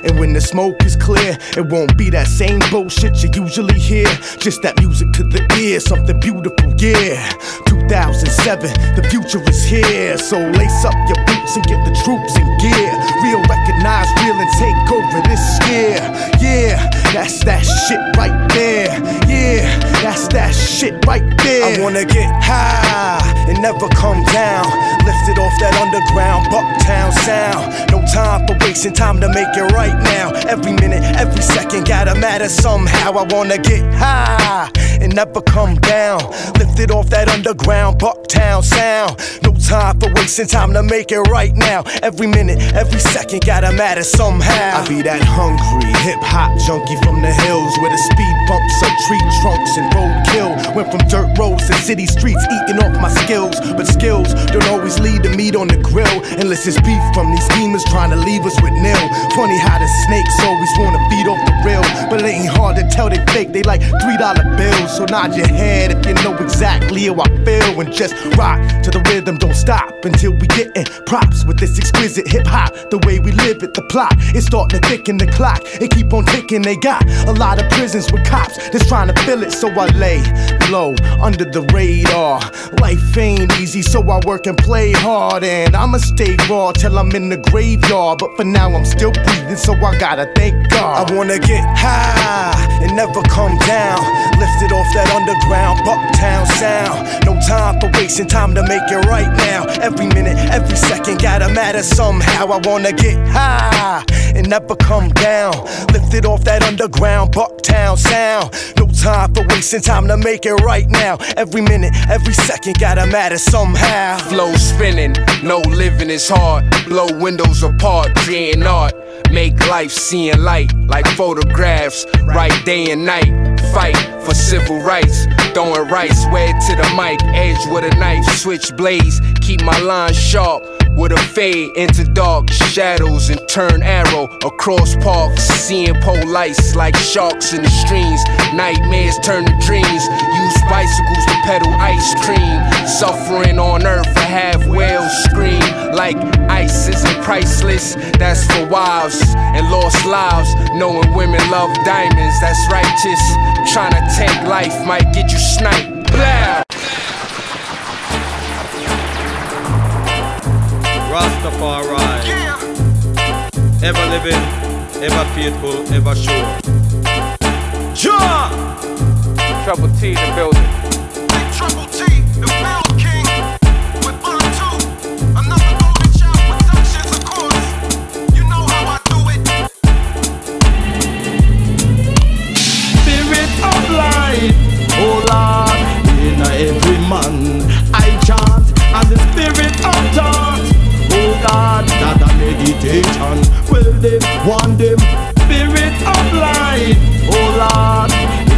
And when the smoke is clear, it won't be that same bullshit you usually hear. Just that music to the ear, something beautiful, yeah. 2007, the future is here. So lace up your boots and get the troops in gear. Real recognize real and take over this year. Yeah, that's that shit right there. Yeah, that's that shit right there. I wanna get high and never come down. Lifted off that underground Bucktown sound. No time for wasting time to make it right now. Every minute, every second gotta matter somehow. I wanna get high and never come down. Lifted off that underground Bucktown sound. No time for wasting time to make it right now. Every minute, every second gotta matter somehow. I be that hungry hip hop junkie from the hills where the speed bumps are tree trunks and roadkill. Went from dirt roads to city streets, eating off my skills. But skills don't always lead to meat on the grill. Unless it's beef from these demons trying to leave us with nil. Funny how the snakes always wanna feed off the real. But it ain't hard to tell they fake, they like three dollar bills. So nod your head if you know exactly how I feel. And just rock to the rhythm, don't stop until we gettin' props with this exquisite hip hop. The way we live it, the plot is starting to thicken the clock. It keep on ticking, they got a lot of prisons with cops that's trying to fill it. So I lay low under the radar. Life ain't easy, so I work and play hard. And I'ma stay raw till I'm in the graveyard. But for now, I'm still breathing, so I gotta thank God. I wanna get high and never come down. Lifted off that underground Bucktown sound. No time for wasting time to make it right now. Every minute, every second gotta matter somehow. I wanna get high and never come down. Lifted off that underground Bucktown sound. No time for wasting time to make it right now. Every minute, every second gotta matter somehow. Flow spinning, no living is hard. Blow windows apart, creating art. Make life seeing light like photographs, right day and night. Fight for throwing rice, way to the mic, edge with a knife, switch blades, keep my line sharp. With a fade into dark shadows and turn arrow across parks, seeing pole lights like sharks in the streams. Nightmares turn to dreams. Use bicycles to pedal ice cream. Suffering on earth, a half whale scream like ice isn't priceless. That's for wives and lost lives. Knowing women love diamonds, that's righteous. Trying to take life might get you sniped. Blah. Rastafari. Ever living, ever faithful, ever sure. Ja! Trouble T in the building. Big Trouble T, the World meditation. Well them want them spirit of light Oh Lord,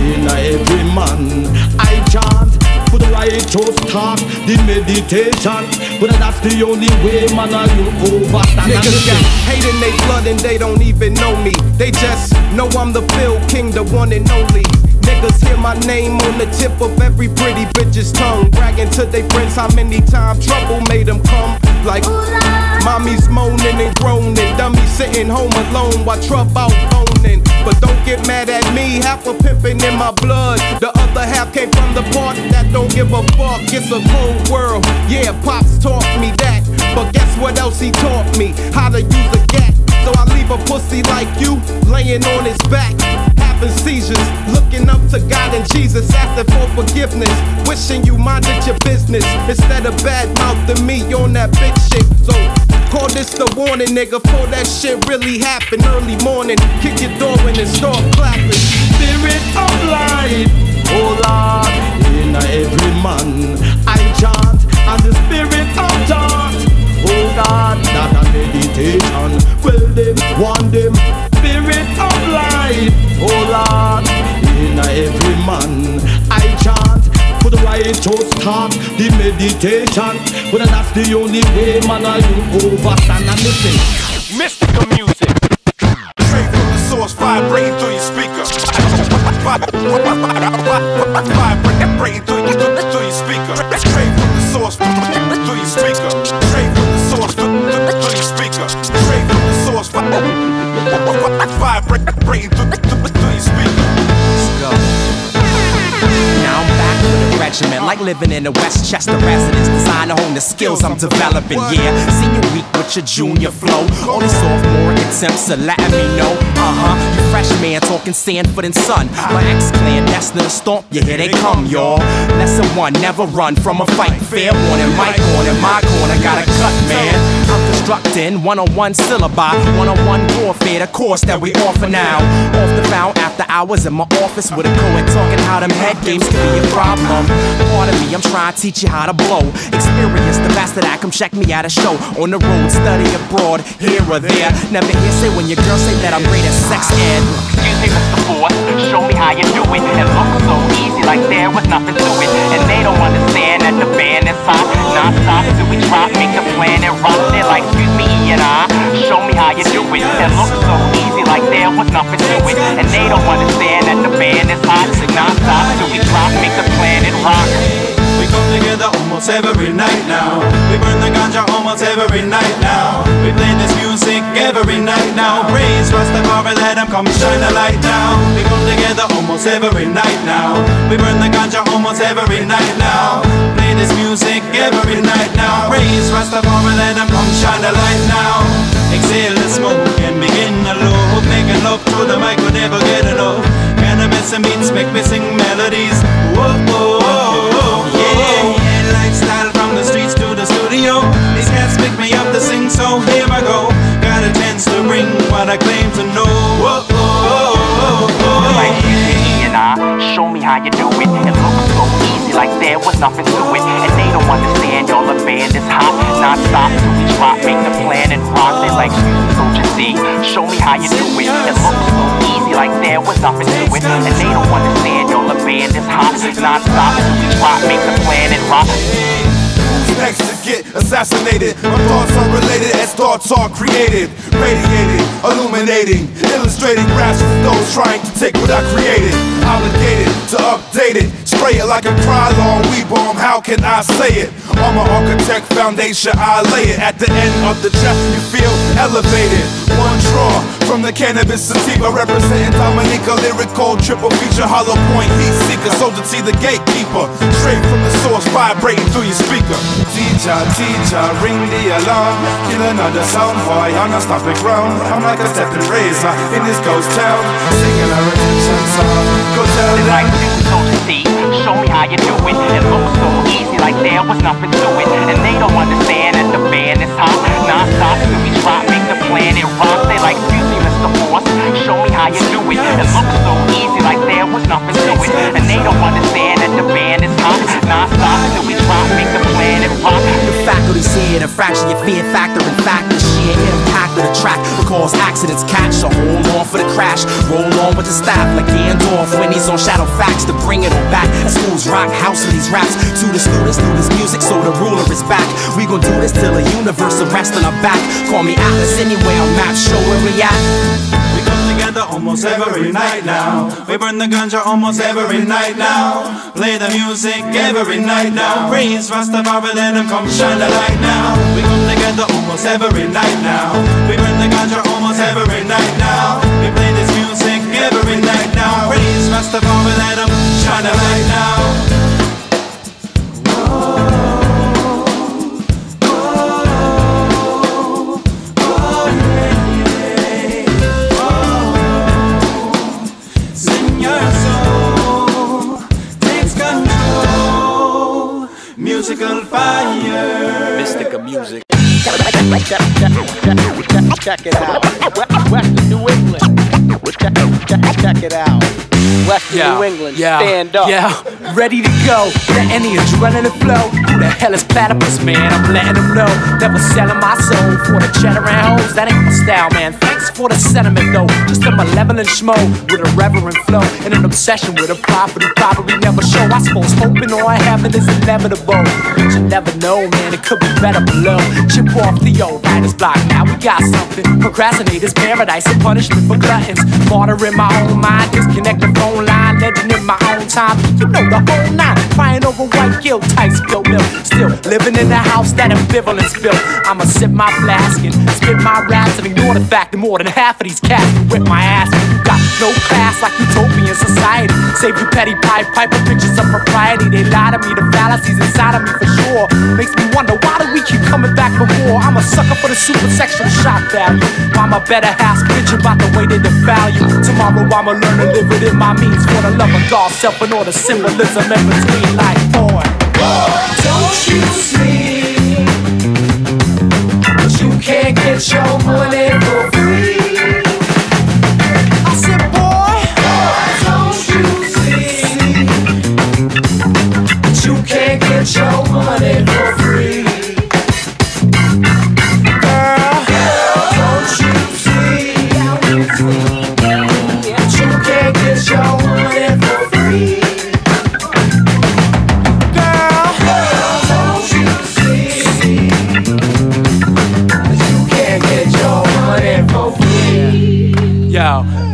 in every man I chant for the righteous talk, the meditation. But that's the only way man I look over Niggas got hate in they blood and they don't even know me. They just know I'm the Phil King, the one and only. Niggas hear my name on the tip of every pretty bitch's tongue. Bragging to their friends how many times trouble made them come. Like Ooh, mommy's moaning and groaning. Dummy sitting home alone while Trump out boning. But don't get mad at me, half a pimpin' in my blood. The other half came from the part that don't give a fuck. It's a cold world. Yeah, Pops taught me that. But guess what else he taught me? How to use a gat. So I leave a pussy like you laying on his back. Having seizures, looking up to God and Jesus, asking for forgiveness. Wishing you minded your business instead of bad mouthing me on that bitch shit. So call this the warning, nigga, for that shit really happen early morning. Kick your door in and start clapping. Spirit of life, oh Lord, in every man I chant, and the spirit of oh God, not a meditation. Well, them, want them, spirit of life, oh Lord, in every man I chant. For the righteous talk, the meditation. But that's the only way, man, I you overstand and listen. Mystical music. Straight from the source, vibrating through your speaker. Vibrating through your, through your speaker. Straight from the source, through your speaker. Vibrating through, through your speaker. Regiment, like living in a Westchester residence. Designed to hone the skills I'm developing. Yeah, senior week with your junior flow. These sophomore attempts are letting me know. Uh huh, you freshman talking Sanford and Son. My ex clan destined to stomp you. Here they come, y'all. Lesson one, never run from a fight. Fair warning, mic on in my corner, got a cut, man. I'm constructing one-on-one syllabi, one-on-one warfare, the course that we offer now. Off the bound after hours in my office with a co talking how them head games can be a problem. Part of me, I'm trying to teach you how to blow. Experience the best that, come check me at a show. On the road, study abroad, here or there. Never hear say when your girl say that I'm great at sex ed. Excuse me, Mr. Ford, show me how you do it. It looks so easy, like there was nothing to it. And they don't understand that the band is hot. Non-stop till we drop, make the plan and rock. They're like, excuse me, E and I, show me how you do it. It looks so easy, like there was nothing to it. And they don't understand that the band is hot. Non-stop till we drop, make the plan and rock. We come together almost every night now. We burn the ganja almost every night now. We play this music every night now. Praise Rastafari, let him come shine the light now. We come together almost every night now. We burn the ganja almost every night now. Play this music every night now. Praise Rastafari, let him come shine the light now. Exhale the smoke and begin the low. Making love to the mic, we never get enough. Cannabis and beats make me sing melodies. Whoa, whoa, whoa, whoa. Yeah, yeah, lifestyle from the streets to the studio. These cats pick me up to sing, so here I go. Got a chance to bring what I claim to know. Whoa, whoa, whoa, whoa. Like you and I, show me how you do it. So easy, like there was nothing to it. And they don't understand, y'all, the band is hot. Non-stop till we drop, make the plan and rock. They like, don't you see? Show me how you do it. It looks so easy, like there was nothing to it. And they don't understand, y'all, the band is hot. Non-stop we drop, make the plan and rock. Next to get assassinated? My thoughts are related as thoughts are created, radiated, illuminating, illustrating raps for those trying to take what I created. Obligated to update it, spray it like a Krylon we bomb. How can I say it? On my architect foundation, I lay it. At the end of the track, you feel elevated. One draw from the cannabis sativa, representing Dominica, lyrical triple feature, hollow point heat seeker, soldier T the gatekeeper, straight from the source, vibrating through your speaker. Teacher, teacher, ring the alarm, kill another sound boy on a stopping ground. I'm like a stepping razor in this ghost town, singing a redemption song. Go tell like Show me how you do it. It looks oh so easy, like there was nothing to it. And they don't understand that the band is hot. Non-stop we drop, make the plan and rock. They like, excuse me, Mr. Force, show me how you do it. It looks so easy, like there was nothing to it. And they don't understand that the band is hot. Non-stop till we drop, make the plan and rock. The faculty's here to fraction your fear factor and fact the shit. severe impact of the track will cause accidents. Catch, so hold on for the crash. Roll on with the staff like Gandalf when he's on Shadow Facts to bring it all back. At schools rock house with these raps. To the students, do this music, so the ruler is back. We gon' do this till the universe rest on our back. Call me Atlas on map, show where we at. We come together almost every night now. We burn the ganja almost every night now. Play the music every night now. Praise Rastafari, let them come shine the light now. We come together almost every night now. We burn the ganja almost every night now. We play this music every night now. Praise Rastafari, let them shine the light now. Musical fire. Mystical music. Check it out. Western New England. Check, check, check it out. Mm. Western Yeah, New England. yeah, Stand up. Yeah, ready to go. Let any adrenaline flow. Who the hell is platypus, man? I'm letting them know. Never selling my soul for the cheddar and hoes. That ain't my style, man. Thanks for the sentiment, though. Just a malevolent schmo with a reverent flow and an obsession with a prophet who probably never show. I suppose hoping or heaven is inevitable. But you never know, man. It could be better below. Chip off the old writer's block. Now we got something. Procrastinators, paradise, and punishment for gluttons. Martyr in my own mind. Disconnect phone line. Legend in my own time. You know the whole nine. Crying over white guilt, tight spilled milk. Still living in the house that ambivalence built. I'ma sip my flask and spit my raps and ignore the fact that more than half of these cats whip my ass. You got no class like utopian society. Save you petty pipe, piper pictures of propriety. They lie to me, the fallacies inside of me for sure. Makes me wonder why do we keep coming back for more? I'm a sucker for the super sexual shock value. Why my better half bitch about the way they you? Tomorrow I'ma learn to live within my means for the love of God, self and all the symbolism in between. Boy, don't you see? But you can't get your money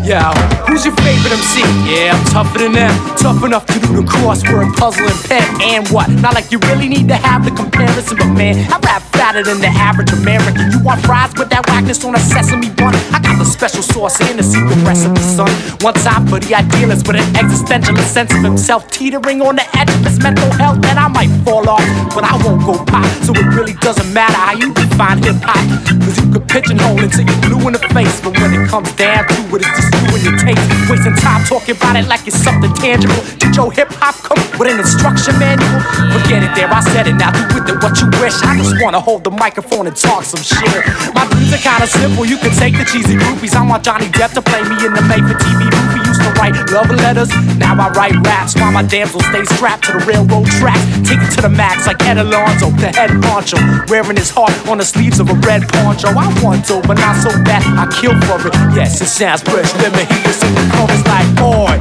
Yo, who's your favorite MC? Yeah, I'm tougher than them. Tough enough to do the crossword puzzle and pen. And what? Not like you really need to have the comparison, but man, I rap fatter than the average American. You want fries with that whackness on a sesame bun? I got the special sauce and the secret recipe, son. One time for the idealist with an existentialist sense of himself teetering on the edge of his mental health. And I might fall off, but I won't go pop. So it really doesn't matter how you define hip hop. Cause you could pigeonhole until you're blue in the face. But when it comes down to it, it's just you and your taste. Wasting time talking about it like it's something tangible. Did your hip hop come with an instruction manual? Forget it there, I said it now. Do with it what you wish. I just wanna hold the microphone and talk some shit. My dreams are kinda simple. You can take the cheesy groupies. I want Johnny Depp to play me in the made for TV movie. Used to write love letters, now I write raps. While my damsel stays strapped to the railroad tracks. Take it to the max like Ed Alonzo, the head honcho. Wearing his heart on the sleeves of a red poncho. I want to, but not so bad. I kill for it. Yes, it sounds fresh. Let me hear you sing the chorus like, boy,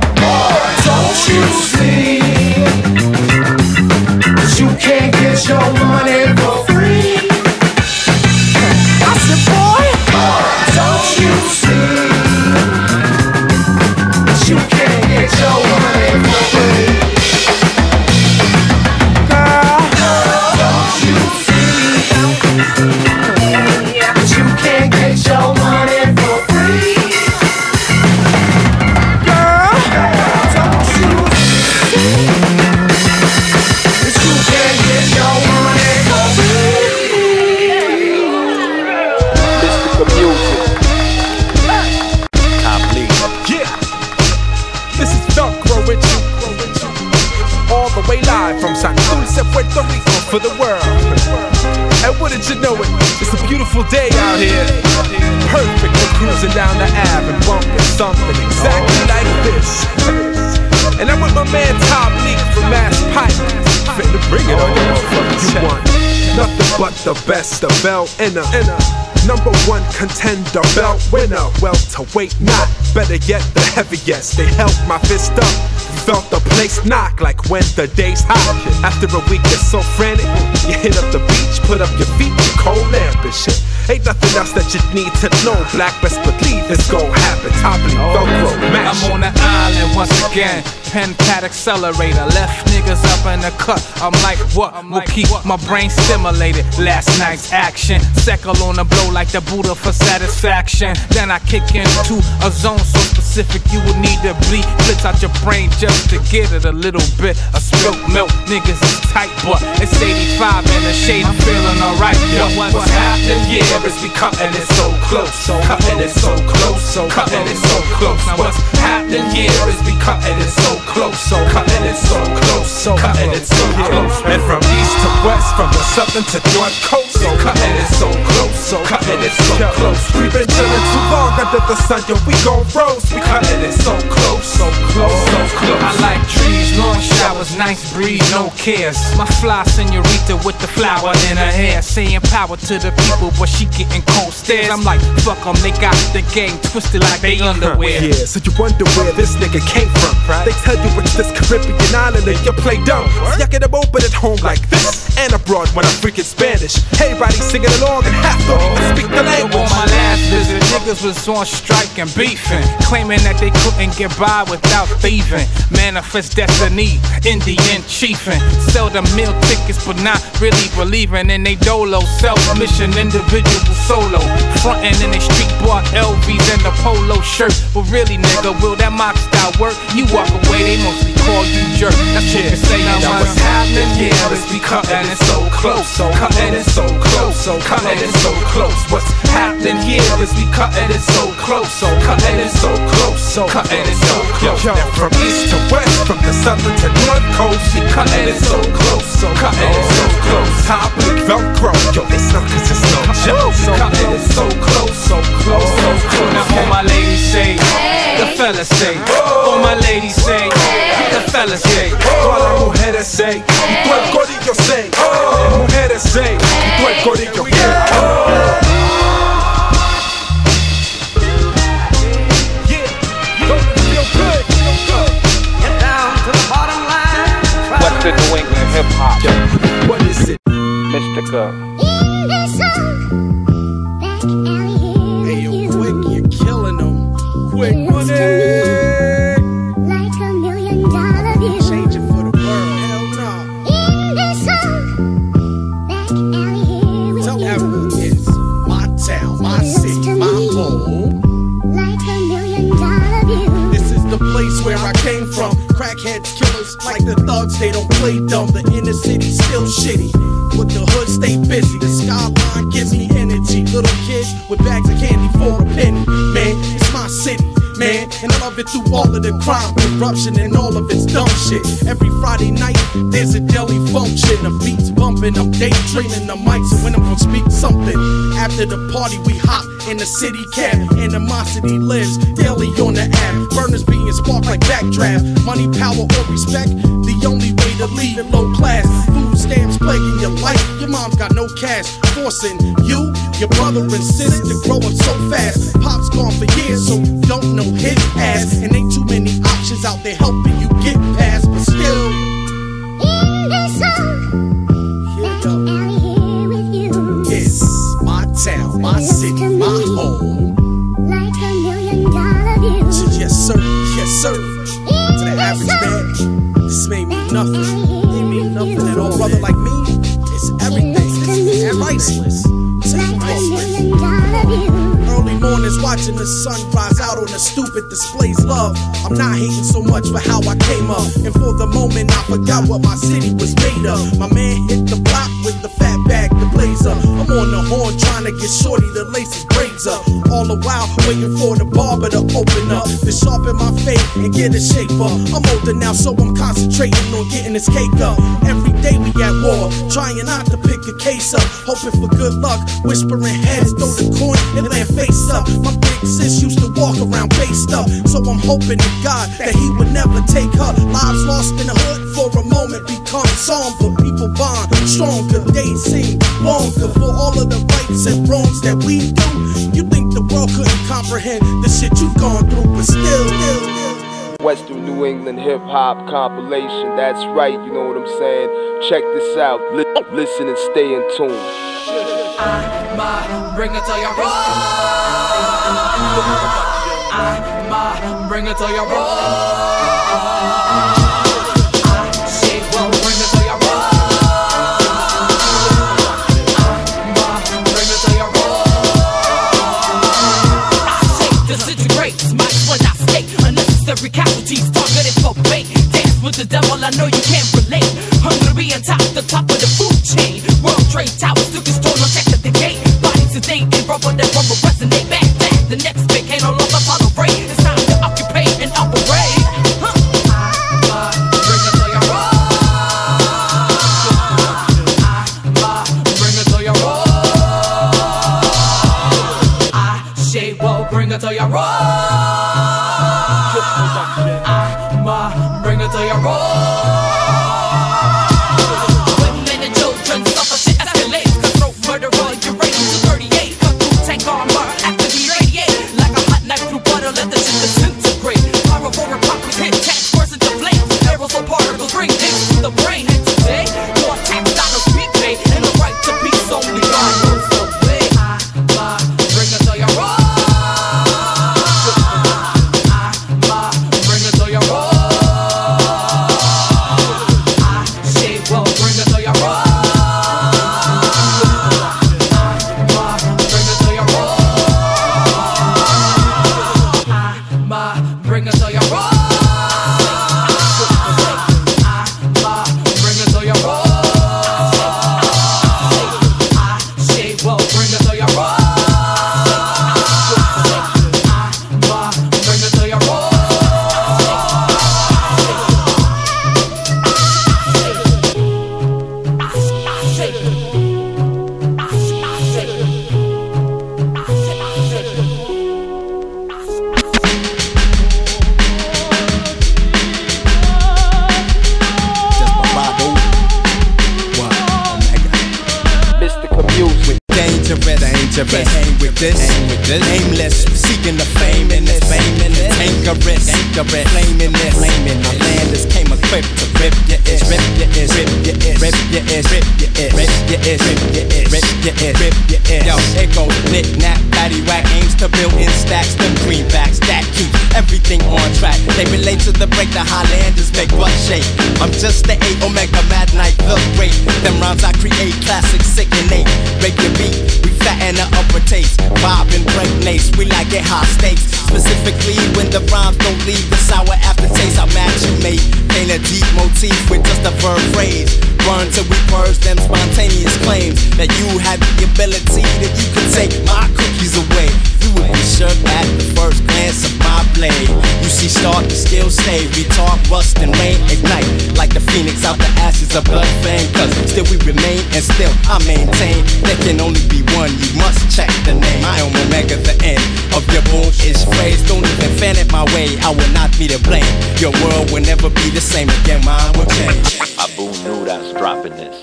don't you see? That you can't get your money for of Bell Inner. Number one contender, belt winner, welterweight not. Better yet, the heaviest. They held my fist up. Felt the place knock like when the day's hot. After a week that's so frantic, you hit up the beach, put up your feet, you cold shit. Ain't nothing else that you need to know. Black best believe it's gon' happen. Toppling, oh, Velcro, mash. I'm on the island once again. Pen pad accelerator, left niggas up in the cut. I'm like, what I'm will keep my brain stimulated? Last night's action, Seckle on the blow like the Buddha for satisfaction. Then I kick into a zone so specific you would need to bleed blitz out your brain just to get it a little bit of spilt milk. Niggas is tight, but it's 85 in the shade. I'm feeling alright. Yo, what's happening? Yeah, it's we cutting it so close, so cutting it so close, so cutting it so close. Now what's happening? Yeah, is we cutting it so close, so cutting it so close, so cutting it so close. And from east to west, from the southern to north coast, So cutting it so close, so cutting it so close. We've been chilling too long under the sun, yo, we gon' roast. We cutting it so close, so close, so close. I like long showers, nice breeze, no cares. My fly senorita with the flower in her hair, saying power to the people, but she getting cold stares. I'm like, fuck 'em, they got the game twisted like they underwear. Yeah, so you wonder where this nigga came from. They tell you it's this Caribbean island and you play dumb. See, I get them open at home like this, and abroad when I'm freaking Spanish. Everybody singing along and half don't oh. speak the language. On my last visit, niggas was on strike and beefing, claiming that they couldn't get by without thieving. Manifest destiny, Indian chiefing. Sell the meal tickets, but not really believing in they dolo. Self mission, individual solo. Frontin' in they street bought LVs and the polo shirt. But really, nigga, will that mock style work? You walk away, they mostly call you jerk. That's what you say now. What's happening? Yeah, let's be cutting it so close, so cutting it so close, so cutting it so close. What's happening here is we cutting it so close, so cutting it so close, so cutting it so close. From east to west, from the southern to north coast, we cutting it so close, so cutting it so close. Topic Velcro, yo, it's no, cause it's no joke. So cutting it so close, so close, so close. Now all my ladies say, the fellas say, all my ladies say, the fellas say. Todas las mujeres say, y tú el corillo say, mujeres say, y tú el corillo Western New England hip hop. What is it? Mystika. Hey, yo, quick, you're killing them. Quick money. Like the thugs, they don't play dumb. The inner city still shitty. But the hood stay busy. The skyline gives me energy. Little kids with bags of candy for a penny. Man, it's my city. Man, and I love it through all of the crime, corruption, and all of its dumb shit. Every Friday night, there's a deli function. The beats bumping, I'm daydreaming the mic, so when I'm gonna speak something. After the party, we hop in the city cab. Animosity lives daily on the app. Burners being sparked like backdraft. Money, power, or respect, the only way to leave a low class. Food stamps plaguing your life. Your mom's got no cash, forcing you, your brother, and sister to grow up so fast. Pop's gone for years, so don't know his ass. And ain't too many options out there helping you get past, but still. In this song, back alley here with you. It's my town, my city, my. Like a million dollar view. Yes, sir, yes, sir. To the average man, this may mean nothing. It mean nothing at all. Brother like me, it's everything. This is priceless. It's priceless. Early mornings watching the sun rise out on the stupid displays love. I'm not hating so much for how I came up. And for the moment, I forgot what my city was made of. My man hit the block with the fat bag, the blazer. I'm on the horn trying to get shorty to lace his All the while waiting for the barber to open up, to sharpen my fade and get a shape. I'm older now, so I'm concentrating on getting this cake up. Every day we at war, trying not to pick a case up, hoping for good luck. Whispering heads, throw the coin and land face up. My big sis used to walk around based up, so I'm hoping to God that he would never take her. Lives lost in the hood for a moment become somber. People bond stronger, days seem longer for all of the rights and wrongs that we do. You think the world couldn't comprehend the shit you've gone through, but still, still, Western New England hip hop compilation. That's right, you know what I'm saying. Check this out. Li- listen and stay in tune. I'ma bring it to your road. I'ma bring it to your road. Unnecessary casualties targeted for bait. Dance with the devil, I know you can't relate. Hungry on top, the top of the food chain. World Trade Towers mistakes. Specifically when the rhymes don't leave the sour aftertaste. I match you, mate. Paint a deep motif with just a verb phrase. Run till we purge them spontaneous claims that you have the ability that you can take my cookies away. You would be shook at the first glance of my blade. You see, start the still stay. We talk rust and rain ignite like the phoenix out the ashes of blood fame. Cause still we remain and still I maintain there can only be one. You must check the name. I am Omega, the end of your bullish phrase. Don't even fan it my way. I will not be to blame. Your world will never be the same again. Mine will change. Abu knew that's dropping this.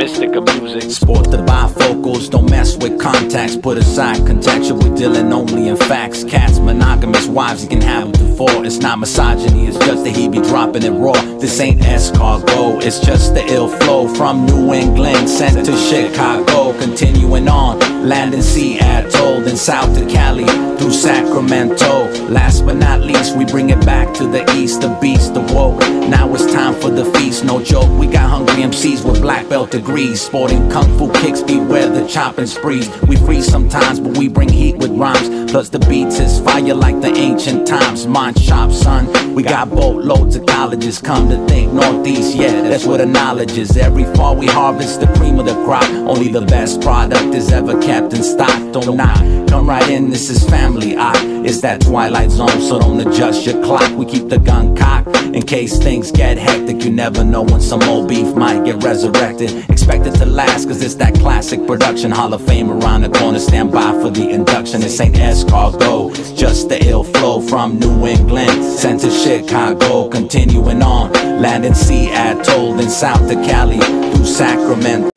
Mystika music. Sport the bifocals, don't mess with contacts. Put aside contextual, we're dealing only in facts. Cats, monogamous wives, you can have them four. It's not misogyny, it's just that he be dropping it raw. This ain't escargot, it's just the ill flow from New England sent to Chicago. Continuing on, land and sea atoll, then south to Cali through Sacramento. Last but not least, we bring it back to the east, the beast, the woke. Now it's time for the feast, no joke. We got hungry MCs with black belt degrees, sporting kung fu kicks, beware the chopping sprees. We freeze sometimes, but we bring heat with rhymes. Plus the beats is fire like the ancient times. Mind sharp, son. We got boatloads of colleges. Come to think, Northeast, yeah, that's where the knowledge is. Every fall we harvest the cream of the crop. Only the best product is ever kept in stock. Don't knock, come right in. This is family. I, it's that twilight zone, so don't adjust your clock. We keep the gun cocked in case things get hectic. You never know when some old beef might get resurrected. Expect it to last, cause it's that classic production. Hall of Fame around the corner, stand by for the induction. This ain't escargot, it's just the ill flow from New England. Sent to Chicago, continuing on. Land and sea atoll, then south to Cali, through Sacramento.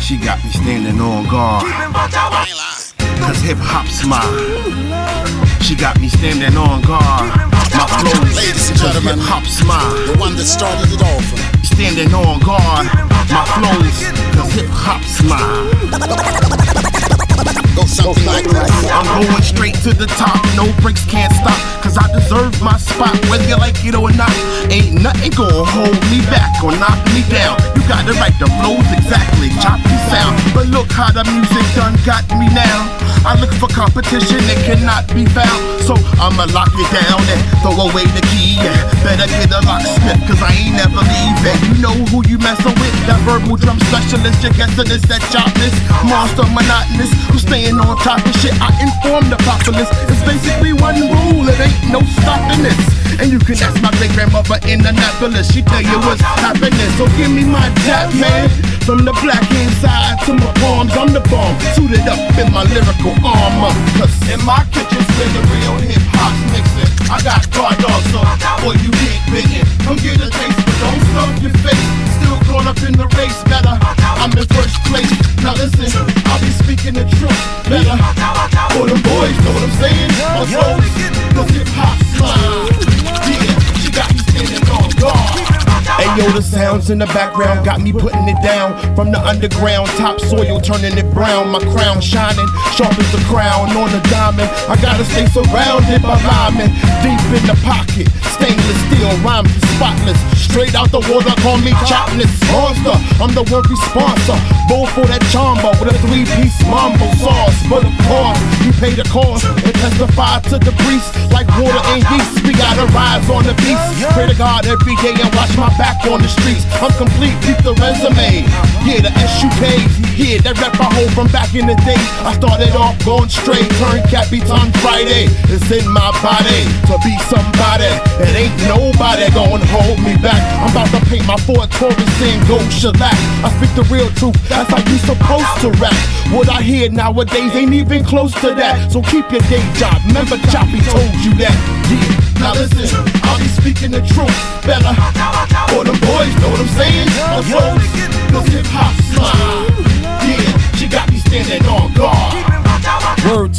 She got me standing on guard. Cause hip hop's mine. She got me standing on guard. My flow, Ladies and gentlemen, hip hop's mine. The one that started it all. Standing on guard. My flows, cause hip hop mine. Something like. I'm going straight to the top, no breaks can't stop. Cause I deserve my spot, whether you like it or not. Ain't nothing gonna hold me back or knock me down. You gotta write the flows exactly, chop the sound. But look how the music done got me now. I look for competition, it cannot be found. So I'ma lock it down and throw away the key. Better get a locksmith, cause I ain't never leaving. You know who you messing with, that verbal drum specialist. You're guessing it's that jobless, monster monotonous. Who's staying on top of shit? I inform the populace. It's basically one rule, it ain't no stopping this. And you can ask my great grandmother in Annapolis, she tell you what's happening. So give me my tap, man. From the black inside to my palms, I'm the bomb. Suited up in my lyrical armor. Cause in my kitchen's where the real hip hop's mixing. I got guard dogs, so boy, you ain't bitten. Come get a taste, but don't stuff your face. Still caught up in the race, better. I'm in first place. Now listen, I'll be speaking the truth, better. For them boys, know what I'm saying? My soul, the hip hop slide. Yeah, she got me standing on guard. Ayo, the sounds in the background got me putting it down. From the underground, top soil turning it brown. My crown shining, sharp as the crown on a diamond. I gotta stay surrounded by rhyming. Deep in the pocket, stainless steel, rhymes is spotless. Straight out the water, call me chopless monster. I'm the worthy sponsor. Bowl for that chamba with a three-piece mambo sauce. But of course, you pay the cost and testify to the priest like water and yeast. We gotta rise on the beast. Pray to God every day and watch my back on the streets. I'm complete, keep the resume. Yeah, the SUKs. Yeah, that rap I hold from back in the day. I started off going straight, turned Capitan Friday. It's in my body to be somebody. It ain't nobody gonna hold me back. I'm about to paint my Ford Taurus in gold shellac. I speak the real truth, that's how you supposed to rap. What I hear nowadays ain't even close to that. So keep your day job. Remember Choppy told you that. Yeah. Now listen, I'll be speaking the truth. Better. For them boys, know what I'm saying? My flows, cause hip hop slide.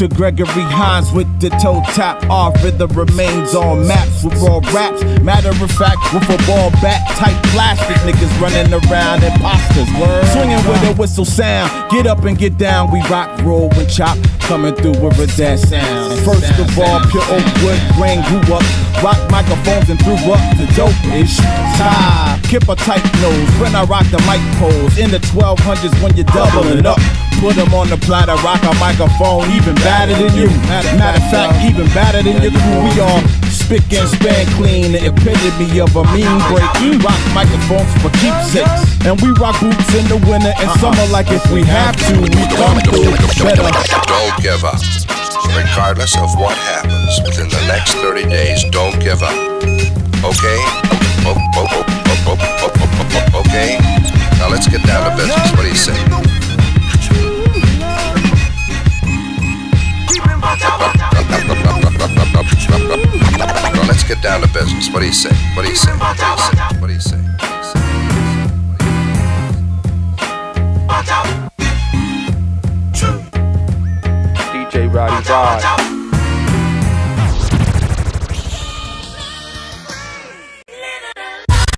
To Gregory Hines with the toe tap off. Rhythm remains on maps with raw raps. Matter of fact, with a ball bat, tight plastic niggas running around imposters. Swinging with a whistle sound. Get up and get down. We rock, roll, and chop. Coming through with a that sound. First of all, pure oak wood grain grew up. Rock microphones and threw up the dope ish. Tie, kip a tight nose. When I rock the mic poles. In the 1200s when you're doubling up. Put them on the platter, rock a microphone, even better than you. Matter, of fact, even better than your crew. We all spick and span clean, the epitome of a mean break. We rock microphones for keepsakes, and we rock boots in the winter and summer like if we have to, we come through better. Don't give up. Regardless of what happens within the next 30 days, don't give up. Okay? Okay? Now let's get down to business. What do you say? Let's get down to business. What do you say? What do you say? What do you say? What do you say? DJ Roddy Rod.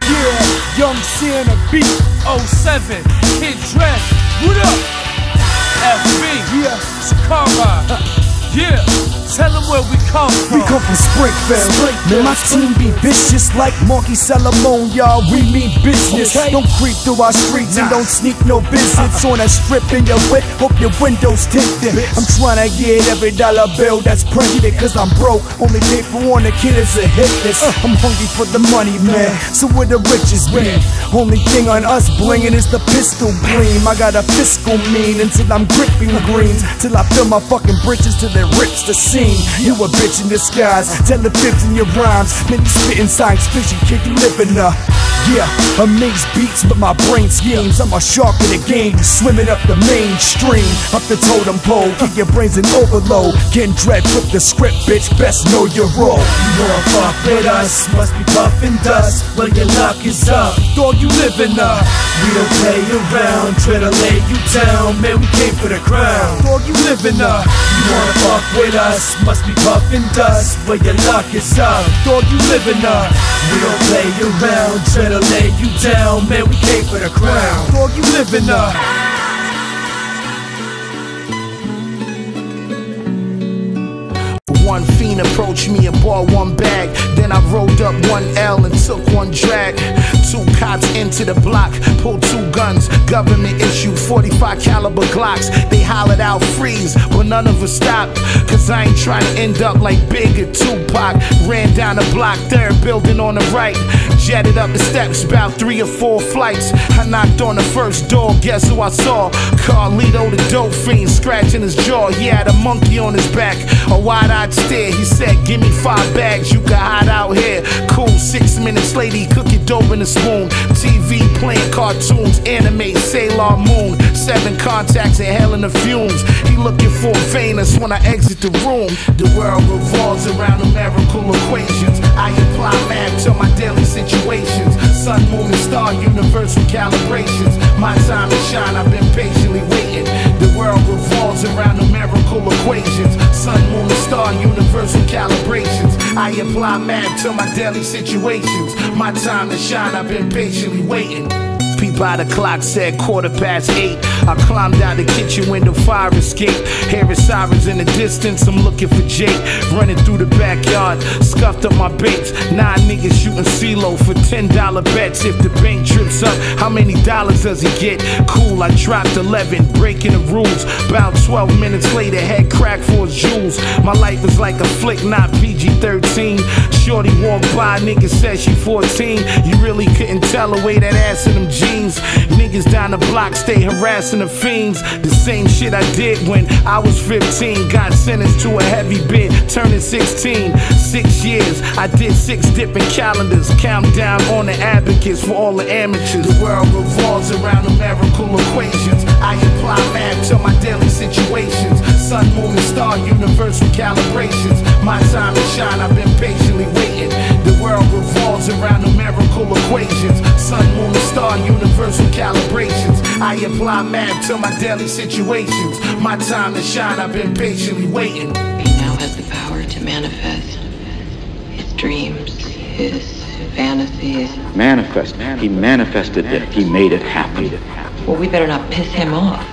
Yeah, Young Santa beat 07, Kid Dress, what up? FB, yeah, Sakara, yeah, Tell them where we come from. We come from Springfield. Man, my team be vicious like Monkey Salamone, y'all. We mean business. Okay. Don't creep through our streets and don't sneak no visits uh-uh. on a strip in your whip. Hope your windows tinted. I'm trying to get every dollar bill that's printed, cause I'm broke. Only paper on the kid is a hit list. Uh. I'm hungry for the money, man. So where the riches been? Only thing on us blingin' is the pistol gleam. I got a fiscal mean until I'm gripping greens. Till I fill my fucking britches till it rips the scene. You a bitch in disguise, telling fibs in your rhymes. Man, you spitting science fiction, kid, you living a yeah, amaze beats, but my brain schemes. I'm a shark in the game, swimming up the mainstream. Up the totem pole, get your brains in overload. Getting dread, flip the script, bitch. Best know your role. You wanna fuck with us, must be puffin' dust. Well, your luck is up, dog, you living up. We don't play around, try to lay you down. Man, we came for the crown, dog, you living up. You wanna fuck with us, must be puffin' dust. where your luck is up, dog, you living up. We don't play around, try to lay you down. Man, we came for the crown, dog, you living up. One fiend approached me and bought one bag. Then I rolled up one L and took one drag. Two cops into the block, pulled two guns. Government issue 45 caliber Glocks. They hollered out freeze, but none of us stopped. Cause I ain't trying to end up like Big or Tupac. Ran down the block, third building on the right. Jetted up the steps, about three or four flights. I knocked on the first door, guess who I saw? Carlito the dope fiend, scratching his jaw. He had a monkey on his back, a wide eyed stare. He said, Give me five bags, you can hide out here. Cool, six minutes he cooking dope in a spoon. TV playing cartoons, anime, Sailor Moon. Seven contacts, inhaling the fumes. He looking for Venus when I exit the room. The world revolves around numerical equations. I apply math to my daily situations. Sun, moon, and star, universal calibrations. My time to shine, I've been patiently waiting. The world revolves around numerical equations. Sun, moon, and star, universal calibrations. I apply math to my daily situations. My time to shine, I've been patiently waiting. By the clock said quarter past eight. I climbed out the kitchen window, fire escape. Hearing sirens in the distance, I'm looking for Jake. Running through the backyard, scuffed up my baits. Nine niggas shooting CeeLo for $10 bets. If the bank trips up, how many dollars does he get? Cool, I dropped 11, breaking the rules. About 12 minutes later, head cracked for his jewels. My life is like a flick, not PG 13. Shorty walked by, nigga said she 14. You really couldn't tell the way that ass in them jeans. Niggas down the block stay harassing the fiends. The same shit I did when I was 15. Got sentenced to a heavy bit, turning 16. Six years, I did six different calendars. Countdown on the advocates for all the amateurs. The world revolves around numerical equations. I apply math to my daily situations. Sun, moon, and star, universal calibrations. My time to shine, I've been patiently waiting. The world revolves around numerical equations. Sun, moon, and star, universal calibrations. I apply math to my daily situations. My time to shine, I've been patiently waiting. He now has the power to manifest his dreams, his fantasies. Manifest. He manifested it. He made it happen. Well, we better not piss him off.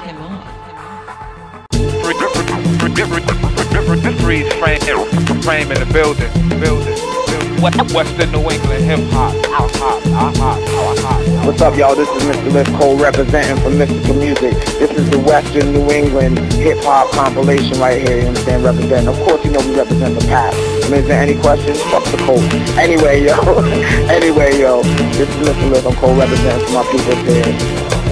Freeze frame, frame in the building, building. Western New England hip hop. What's up, y'all? This is Mr. Lift Cole representing for Mystika Music. This is the Western New England hip hop compilation right here. You understand? Representing. Of course, you know we represent the past. I mean, is there any questions? Fuck the Cole. Anyway, yo. [laughs] anyway, yo. This is Mr. Lift. I'm Cole representing for my people there.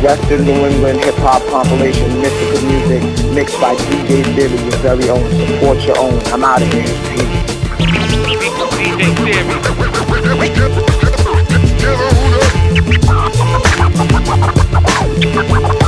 Western New England hip hop compilation, Mystika music, mixed by DJ Theory, your very own. Support your own. I'm out of here. Peace. DJ Theory.